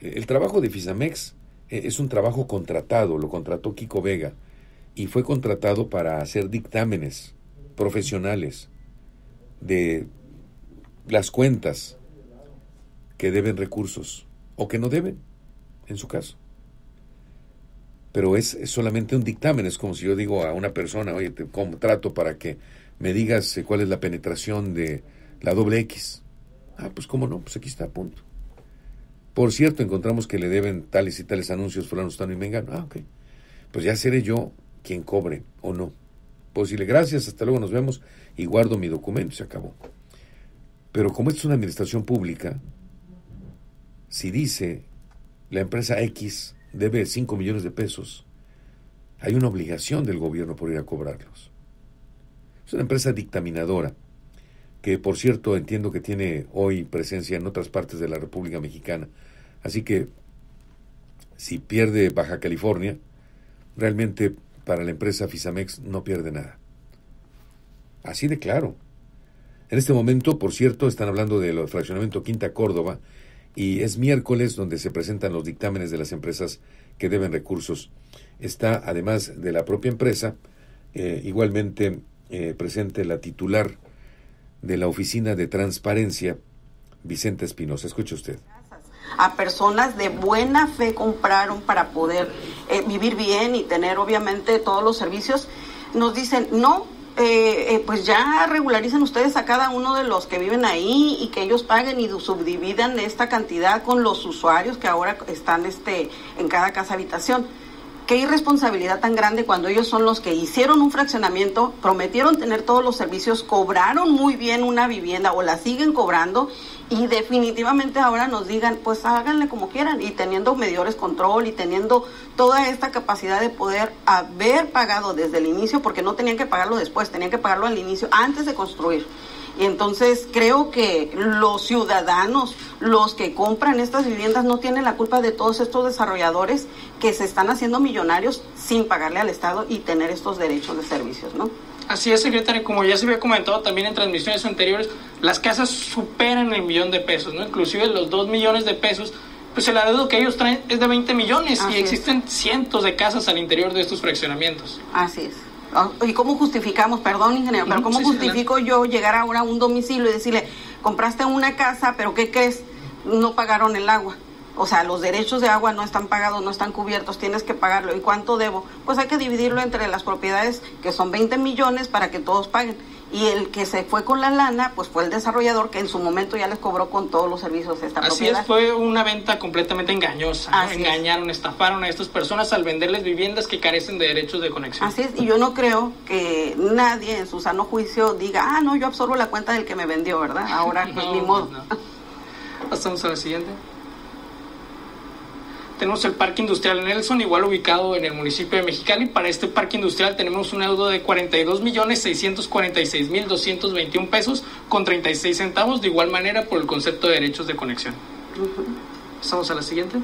El trabajo de FISAMEX es un trabajo contratado, lo contrató Kiko Vega y fue contratado para hacer dictámenes profesionales de las cuentas que deben recursos o que no deben, en su caso. Pero es, solamente un dictamen, es como si yo digo a una persona, oye, te contrato para que me digas eh, cuál es la penetración de la doble X. Ah, pues cómo no, pues aquí está punto. Por cierto, encontramos que le deben tales y tales anuncios fulano, están y mengano. Ah, ok. Pues ya seré yo quien cobre o no. Pues decirle gracias, hasta luego, nos vemos y guardo mi documento, se acabó. Pero como esto es una administración pública, si dice la empresa X debe 5 millones de pesos, hay una obligación del gobierno por ir a cobrarlos. Es una empresa dictaminadora, que por cierto entiendo que tiene hoy presencia en otras partes de la República Mexicana. Así que si pierde Baja California, realmente para la empresa Fisamex no pierde nada. Así de claro. En este momento, por cierto, están hablando del fraccionamiento Quinta Córdoba y es miércoles donde se presentan los dictámenes de las empresas que deben recursos. Está, además de la propia empresa, eh, igualmente eh, presente la titular de la Oficina de Transparencia, Vicente Espinosa. Escuche usted. A personas de buena fe compraron para poder eh, vivir bien y tener obviamente todos los servicios. Nos dicen, no, eh, eh, pues ya regularicen ustedes a cada uno de los que viven ahí y que ellos paguen y subdividan esta cantidad con los usuarios que ahora están este, en cada casa habitación. Qué irresponsabilidad tan grande cuando ellos son los que hicieron un fraccionamiento, prometieron tener todos los servicios, cobraron muy bien una vivienda o la siguen cobrando y definitivamente ahora nos digan, pues háganle como quieran y teniendo medidores control y teniendo toda esta capacidad de poder haber pagado desde el inicio, porque no tenían que pagarlo después, tenían que pagarlo al inicio, antes de construir. Y entonces creo que los ciudadanos, los que compran estas viviendas, no tienen la culpa de todos estos desarrolladores que se están haciendo millonarios sin pagarle al Estado y tener estos derechos de servicios, ¿no? Así es, secretaria, como ya se había comentado también en transmisiones anteriores, las casas superan el millón de pesos, ¿no? Inclusive los dos millones de pesos, pues el adeudo que ellos traen es de 20 millones y existen cientos de casas al interior de estos fraccionamientos. Así es. ¿Y cómo justificamos, perdón ingeniero, pero cómo justifico yo llegar ahora a un domicilio y decirle, compraste una casa, pero ¿qué crees? No pagaron el agua. O sea, los derechos de agua no están pagados, no están cubiertos, tienes que pagarlo. ¿Y cuánto debo? Pues hay que dividirlo entre las propiedades, que son 20 millones, para que todos paguen. Y el que se fue con la lana, pues fue el desarrollador que en su momento ya les cobró con todos los servicios de esta Así propiedad. es, fue una venta completamente engañosa. ¿no? Engañaron, estafaron a estas personas al venderles viviendas que carecen de derechos de conexión. Así es, y yo no creo que nadie en su sano juicio diga, ah, no, yo absorbo la cuenta del que me vendió, ¿verdad? Ahora, pues [laughs] ni modo. Pasamos a la siguiente. Tenemos el Parque Industrial Nelson, igual ubicado en el municipio de Mexicali. Para este parque industrial tenemos un deuda de 42 millones 646 mil 221 pesos con 36 centavos, de igual manera por el concepto de derechos de conexión. Pasamos a la siguiente.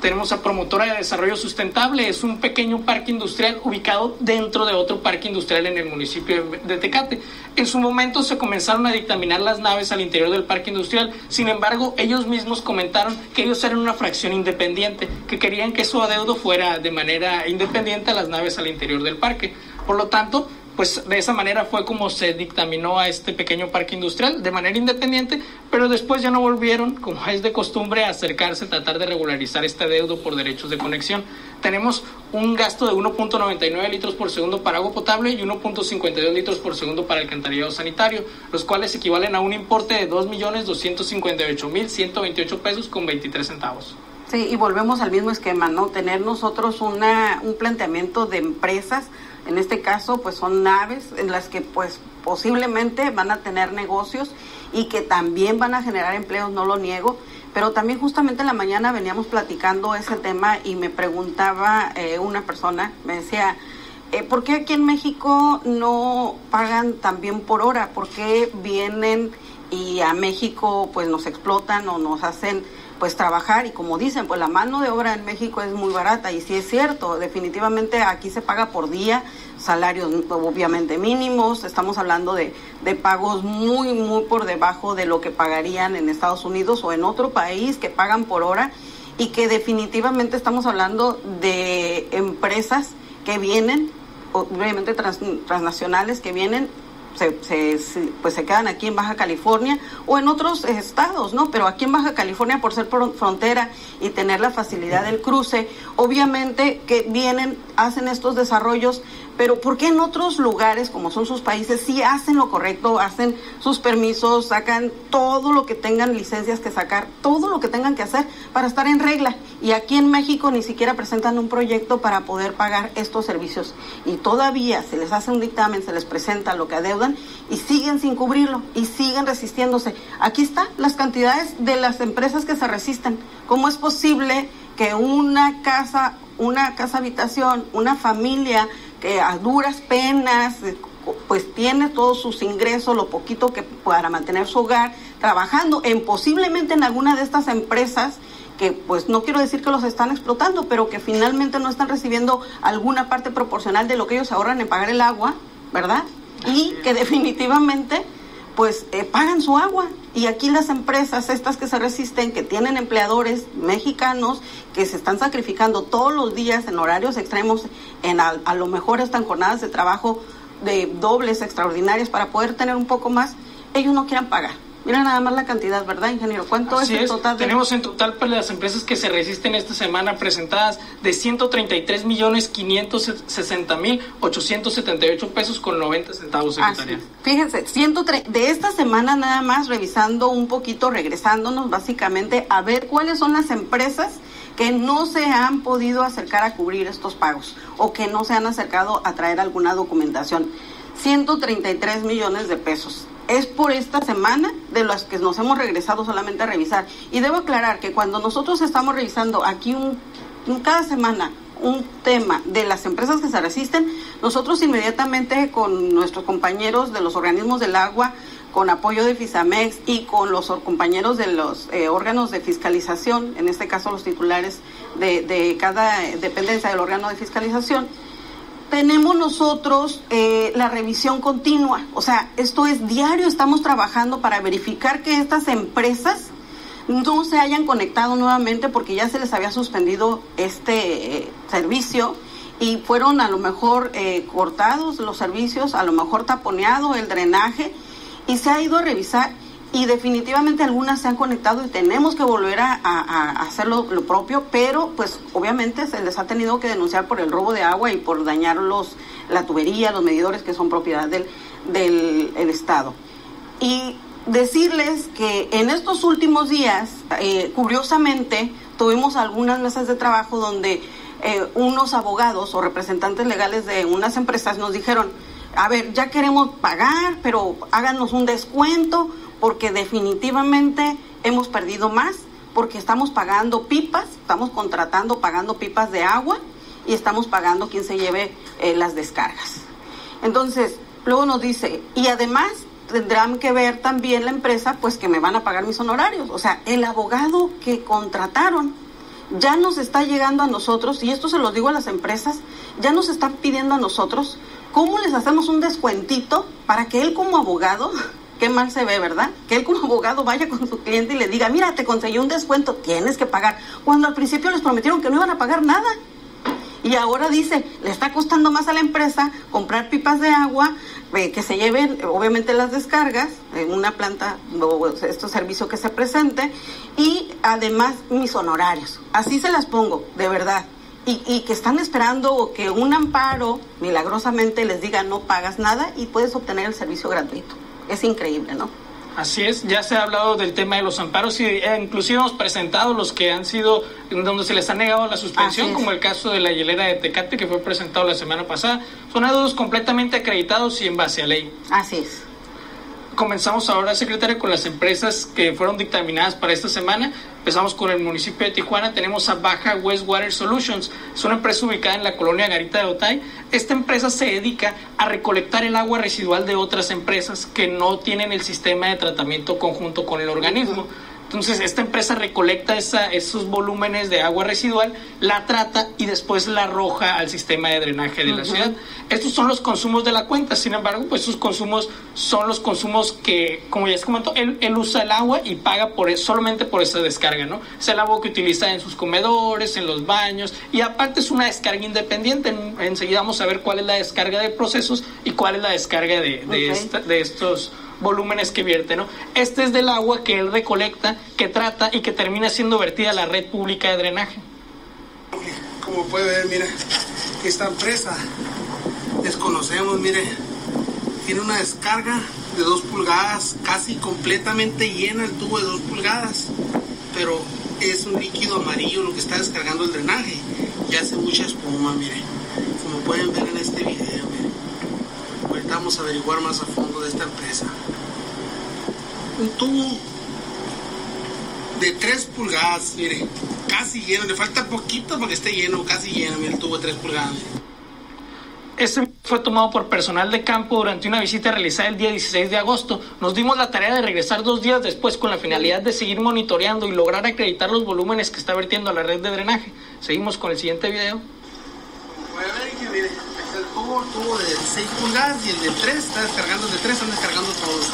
Tenemos a Promotora de Desarrollo Sustentable, es un pequeño parque industrial ubicado dentro de otro parque industrial en el municipio de Tecate. En su momento se comenzaron a dictaminar las naves al interior del parque industrial, sin embargo ellos mismos comentaron que ellos eran una fracción independiente, que querían que su adeudo fuera de manera independiente a las naves al interior del parque. Por lo tanto, pues de esa manera fue como se dictaminó a este pequeño parque industrial de manera independiente, pero después ya no volvieron, como es de costumbre, a acercarse, a tratar de regularizar este adeudo por derechos de conexión. Tenemos un gasto de 1.99 litros por segundo para agua potable y 1.52 litros por segundo para alcantarillado sanitario, los cuales equivalen a un importe de 2.258.128 pesos con 23 centavos. Sí, y volvemos al mismo esquema, ¿no? Tener nosotros una, un planteamiento de empresas, en este caso, pues son naves en las que pues posiblemente van a tener negocios y que también van a generar empleos, no lo niego, pero también justamente en la mañana veníamos platicando ese tema y me preguntaba eh, una persona, me decía, eh, ¿por qué aquí en México no pagan también por hora? ¿Por qué vienen y a México pues nos explotan o nos hacen pues trabajar y como dicen, pues la mano de obra en México es muy barata y sí es cierto, definitivamente aquí se paga por día, salarios obviamente mínimos, estamos hablando de, de pagos muy, muy por debajo de lo que pagarían en Estados Unidos o en otro país que pagan por hora y que definitivamente estamos hablando de empresas que vienen, obviamente transnacionales que vienen se, pues se quedan aquí en Baja California o en otros estados, ¿no? Pero aquí en Baja California, por ser frontera y tener la facilidad del cruce, obviamente que vienen, hacen estos desarrollos pero ¿por qué en otros lugares, como son sus países, sí hacen lo correcto, hacen sus permisos, sacan todo lo que tengan licencias que sacar, todo lo que tengan que hacer para estar en regla? Y aquí en México ni siquiera presentan un proyecto para poder pagar estos servicios. Y todavía se les hace un dictamen, se les presenta lo que adeudan y siguen sin cubrirlo y siguen resistiéndose. Aquí están las cantidades de las empresas que se resisten. ¿Cómo es posible que una casa, una casa habitación, una familia, que a duras penas eh, pues tiene todos sus ingresos, lo poquito que para mantener su hogar, trabajando en posiblemente en alguna de estas empresas que pues no quiero decir que los están explotando, pero que finalmente no están recibiendo alguna parte proporcional de lo que ellos ahorran en pagar el agua, ¿verdad? Y que definitivamente pues eh, pagan su agua. Y aquí las empresas, estas que se resisten, que tienen empleadores mexicanos, que se están sacrificando todos los días en horarios extremos, en a, a lo mejor están jornadas de trabajo de dobles extraordinarias para poder tener un poco más, ellos no quieran pagar. Mira nada más la cantidad, ¿verdad, ingeniero? ¿Cuánto es el total? Tenemos en total para las empresas que se resisten esta semana presentadas de 133 millones 560 mil 878 pesos con 90 centavos, secretaria. Fíjense, 103, de esta semana nada más revisando un poquito, regresándonos básicamente a ver cuáles son las empresas que no se han podido acercar a cubrir estos pagos o que no se han acercado a traer alguna documentación. 133 millones de pesos es por esta semana de las que nos hemos regresado solamente a revisar. Y debo aclarar que cuando nosotros estamos revisando aquí un, cada semana un tema de las empresas que se resisten, nosotros inmediatamente con nuestros compañeros de los organismos del agua, con apoyo de FISAMEX y con los compañeros de los eh, órganos de fiscalización, en este caso los titulares de, de cada dependencia del órgano de fiscalización, tenemos nosotros eh, la revisión continua, o sea, esto es diario, estamos trabajando para verificar que estas empresas no se hayan conectado nuevamente porque ya se les había suspendido este eh, servicio y fueron a lo mejor eh, cortados los servicios, a lo mejor taponeado el drenaje y se ha ido a revisar y definitivamente algunas se han conectado y tenemos que volver a, hacer lo, propio, pero pues obviamente se les ha tenido que denunciar por el robo de agua y por dañar los, la tubería, los medidores que son propiedad del, del Estado. Y decirles que en estos últimos días, eh, curiosamente, tuvimos algunas mesas de trabajo donde eh, unos abogados o representantes legales de unas empresas nos dijeron, a ver, ya queremos pagar, pero háganos un descuento porque definitivamente hemos perdido más, porque estamos pagando pipas, estamos contratando, pagando pipas de agua y estamos pagando quien se lleve eh, las descargas. Entonces, luego nos dice, y además tendrán que ver también la empresa, pues que me van a pagar mis honorarios. O sea, el abogado que contrataron ya nos está llegando a nosotros, y esto se lo digo a las empresas, ya nos están pidiendo a nosotros cómo les hacemos un descuentito para que él como abogado [laughs] qué mal se ve, ¿verdad? Que él como [laughs] abogado vaya con su cliente y le diga, mira, te conseguí un descuento, tienes que pagar. Cuando al principio les prometieron que no iban a pagar nada. Y ahora dice, le está costando más a la empresa comprar pipas de agua eh, que se lleven, obviamente, las descargas en una planta o este servicio que se presente y además mis honorarios. Así se las pongo, de verdad. Y, y, que están esperando que un amparo milagrosamente les diga no pagas nada y puedes obtener el servicio gratuito. Es increíble, ¿no? Así es, ya se ha hablado del tema de los amparos y eh, inclusive hemos presentado los que han sido, donde se les ha negado la suspensión, como el caso de la hielera de Tecate que fue presentado la semana pasada. Son adeudos completamente acreditados y en base a ley. Así es comenzamos ahora, secretaria, con las empresas que fueron dictaminadas para esta semana. Empezamos con el municipio de Tijuana. Tenemos a Baja West Water Solutions. Es una empresa ubicada en la colonia Garita de Otay. Esta empresa se dedica a recolectar el agua residual de otras empresas que no tienen el sistema de tratamiento conjunto con el organismo. Entonces, esta empresa recolecta esa, esos volúmenes de agua residual, la trata y después la arroja al sistema de drenaje de la ciudad. Estos son los consumos de la cuenta, sin embargo, pues sus consumos son los consumos que, como ya se comentó, él, él usa el agua y paga por solamente por esa descarga, ¿no? Es el agua que utiliza en sus comedores, en los baños, y aparte es una descarga independiente. enseguida vamos a ver cuál es la descarga de procesos y cuál es la descarga de, de, de estos volúmenes que vierte, ¿no? Este es del agua que él recolecta, que trata y que termina siendo vertida a la red pública de drenaje. Como puede ver, mire, esta empresa, desconocemos, mire, tiene una descarga de dos pulgadas, casi completamente llena el tubo de dos pulgadas, pero es un líquido amarillo lo que está descargando el drenaje y hace mucha espuma, mire, como pueden ver en este video, a averiguar más a fondo de esta empresa un tubo de 3 pulgadas, mire, casi lleno, le falta poquito para que esté lleno, casi lleno, mire el tubo de 3 pulgadas. Este fue tomado por personal de campo durante una visita realizada el día 16 de agosto. Nos dimos la tarea de regresar dos días después con la finalidad de seguir monitoreando y lograr acreditar los volúmenes que está vertiendo a la red de drenaje. Seguimos con el siguiente video. Puede ver que mire, el tubo, el tubo de 6 pulgadas y el de 3 está descargando, el de 3 están descargando todos.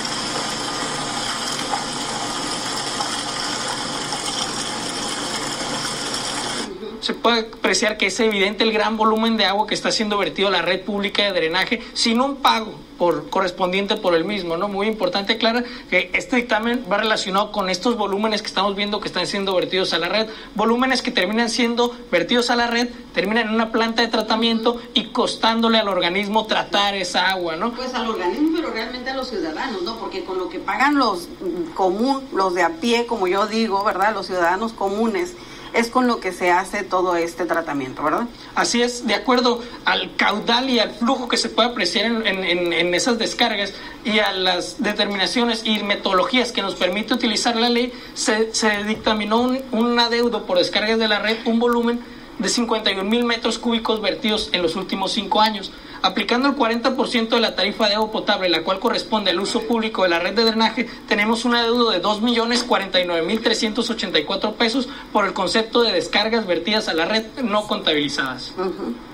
se puede apreciar que es evidente el gran volumen de agua que está siendo vertido a la red pública de drenaje sin un pago por correspondiente por el mismo, ¿no? Muy importante, Clara, que este dictamen va relacionado con estos volúmenes que estamos viendo que están siendo vertidos a la red, volúmenes que terminan siendo vertidos a la red, terminan en una planta de tratamiento y costándole al organismo tratar esa agua, ¿no? Pues al organismo, pero realmente a los ciudadanos, ¿no? Porque con lo que pagan los común, los de a pie, como yo digo, ¿verdad? Los ciudadanos comunes, es con lo que se hace todo este tratamiento, ¿verdad? Así es, de acuerdo al caudal y al flujo que se puede apreciar en, esas descargas y a las determinaciones y metodologías que nos permite utilizar la ley, se, dictaminó un, un adeudo por descargas de la red, un volumen de 51 mil metros cúbicos vertidos en los últimos cinco años aplicando el 40% de la tarifa de agua potable, la cual corresponde al uso público de la red de drenaje, tenemos una deuda de 2.049.384 pesos por el concepto de descargas vertidas a la red no contabilizadas.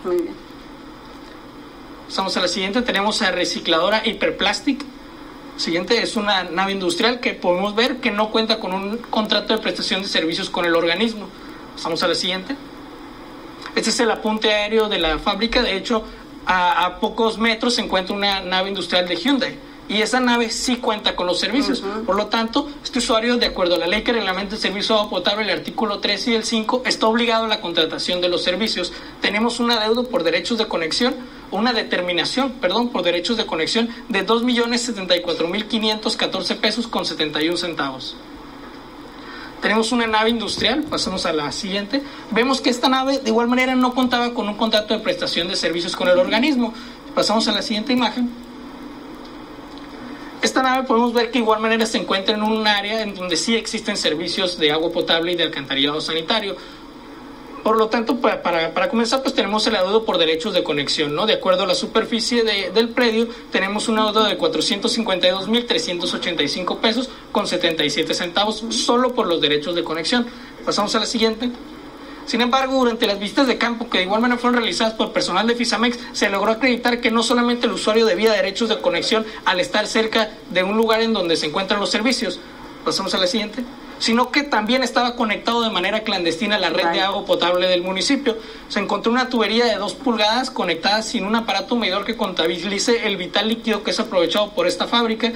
muy bien. Pasamos a la siguiente, tenemos a recicladora Hyperplastic. Siguiente es una nave industrial que podemos ver que no cuenta con un contrato de prestación de servicios con el organismo. Pasamos a la siguiente. Este es el apunte aéreo de la fábrica. De hecho, a, pocos metros se encuentra una nave industrial de Hyundai y esa nave sí cuenta con los servicios. Por lo tanto, este usuario, de acuerdo a la ley que reglamenta el servicio de agua potable, el artículo 3 y el 5, está obligado a la contratación de los servicios. Tenemos un adeudo por derechos de conexión, una determinación, perdón, por derechos de conexión de 2.074.514 pesos con 71 centavos. Tenemos una nave industrial, pasamos a la siguiente. Vemos que esta nave de igual manera no contaba con un contrato de prestación de servicios con el organismo. Pasamos a la siguiente imagen. Esta nave podemos ver que de igual manera se encuentra en un área en donde sí existen servicios de agua potable y de alcantarillado sanitario. Por lo tanto, para, para, comenzar, pues tenemos el adeudo por derechos de conexión, ¿no? De acuerdo a la superficie del predio, tenemos un adeudo de 452.385 pesos con 77 centavos solo por los derechos de conexión. Pasamos a la siguiente. Sin embargo, durante las visitas de campo que de igual manera fueron realizadas por personal de FISAMEX, se logró acreditar que no solamente el usuario debía derechos de conexión al estar cerca de un lugar en donde se encuentran los servicios. Pasamos a la siguiente sino que también estaba conectado de manera clandestina a la red de agua potable del municipio. Se encontró una tubería de dos pulgadas conectada sin un aparato medidor que contabilice el vital líquido que es aprovechado por esta fábrica.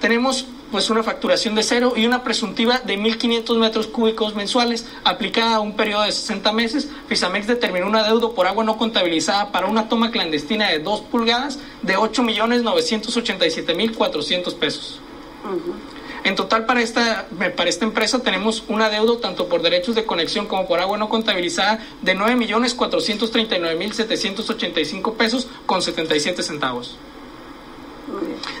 Tenemos pues una facturación de cero y una presuntiva de 1.500 metros cúbicos mensuales aplicada a un periodo de 60 meses. Fisamex determinó un adeudo por agua no contabilizada para una toma clandestina de 2 pulgadas de 8.987.400 pesos. En total para esta, para esta empresa tenemos un adeudo tanto por derechos de conexión como por agua no contabilizada de 9.439.785 pesos con 77 centavos.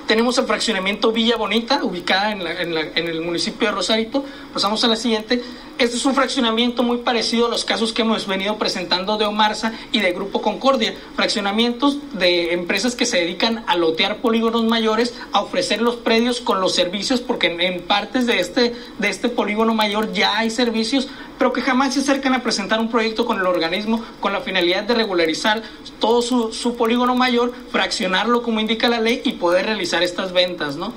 Tenemos el fraccionamiento Villa Bonita, ubicada en, en, el municipio de Rosarito. Pasamos a la siguiente. Este es un fraccionamiento muy parecido a los casos que hemos venido presentando de Omarsa y de Grupo Concordia. Fraccionamientos de empresas que se dedican a lotear polígonos mayores, a ofrecer los predios con los servicios, porque en, partes de este, de este polígono mayor ya hay servicios, pero que jamás se acercan a presentar un proyecto con el organismo con la finalidad de regularizar todo su, su polígono mayor, fraccionarlo como indica la ley y poder realizar estas ventas, ¿no?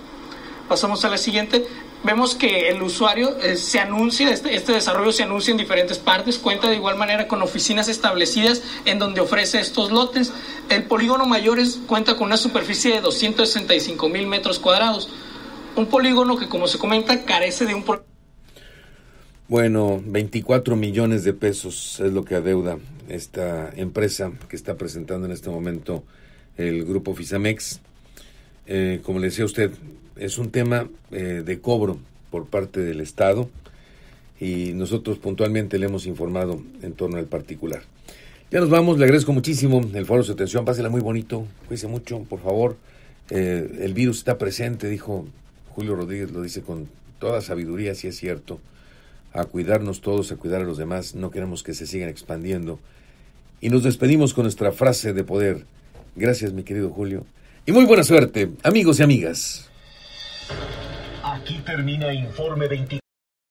Pasamos a la siguiente. Vemos que el usuario eh, se anuncia, este, este, desarrollo se anuncia en diferentes partes, cuenta de igual manera con oficinas establecidas en donde ofrece estos lotes. El polígono mayores cuenta con una superficie de 265 mil metros cuadrados. Un polígono que, como se comenta, carece de un... Bueno, 24 millones de pesos es lo que adeuda esta empresa que está presentando en este momento el grupo Fisamex. Eh, como le decía usted, es un tema eh, de cobro por parte del Estado y nosotros puntualmente le hemos informado en torno al particular. Ya nos vamos, le agradezco muchísimo el foro de su atención, pásela muy bonito, cuídese mucho, por favor. Eh, el virus está presente, dijo Julio Rodríguez, lo dice con toda sabiduría, si es cierto, a cuidarnos todos, a cuidar a los demás, no queremos que se sigan expandiendo. Y nos despedimos con nuestra frase de poder. Gracias, mi querido Julio. Y muy buena suerte, amigos y amigas. Aquí termina Informe 20.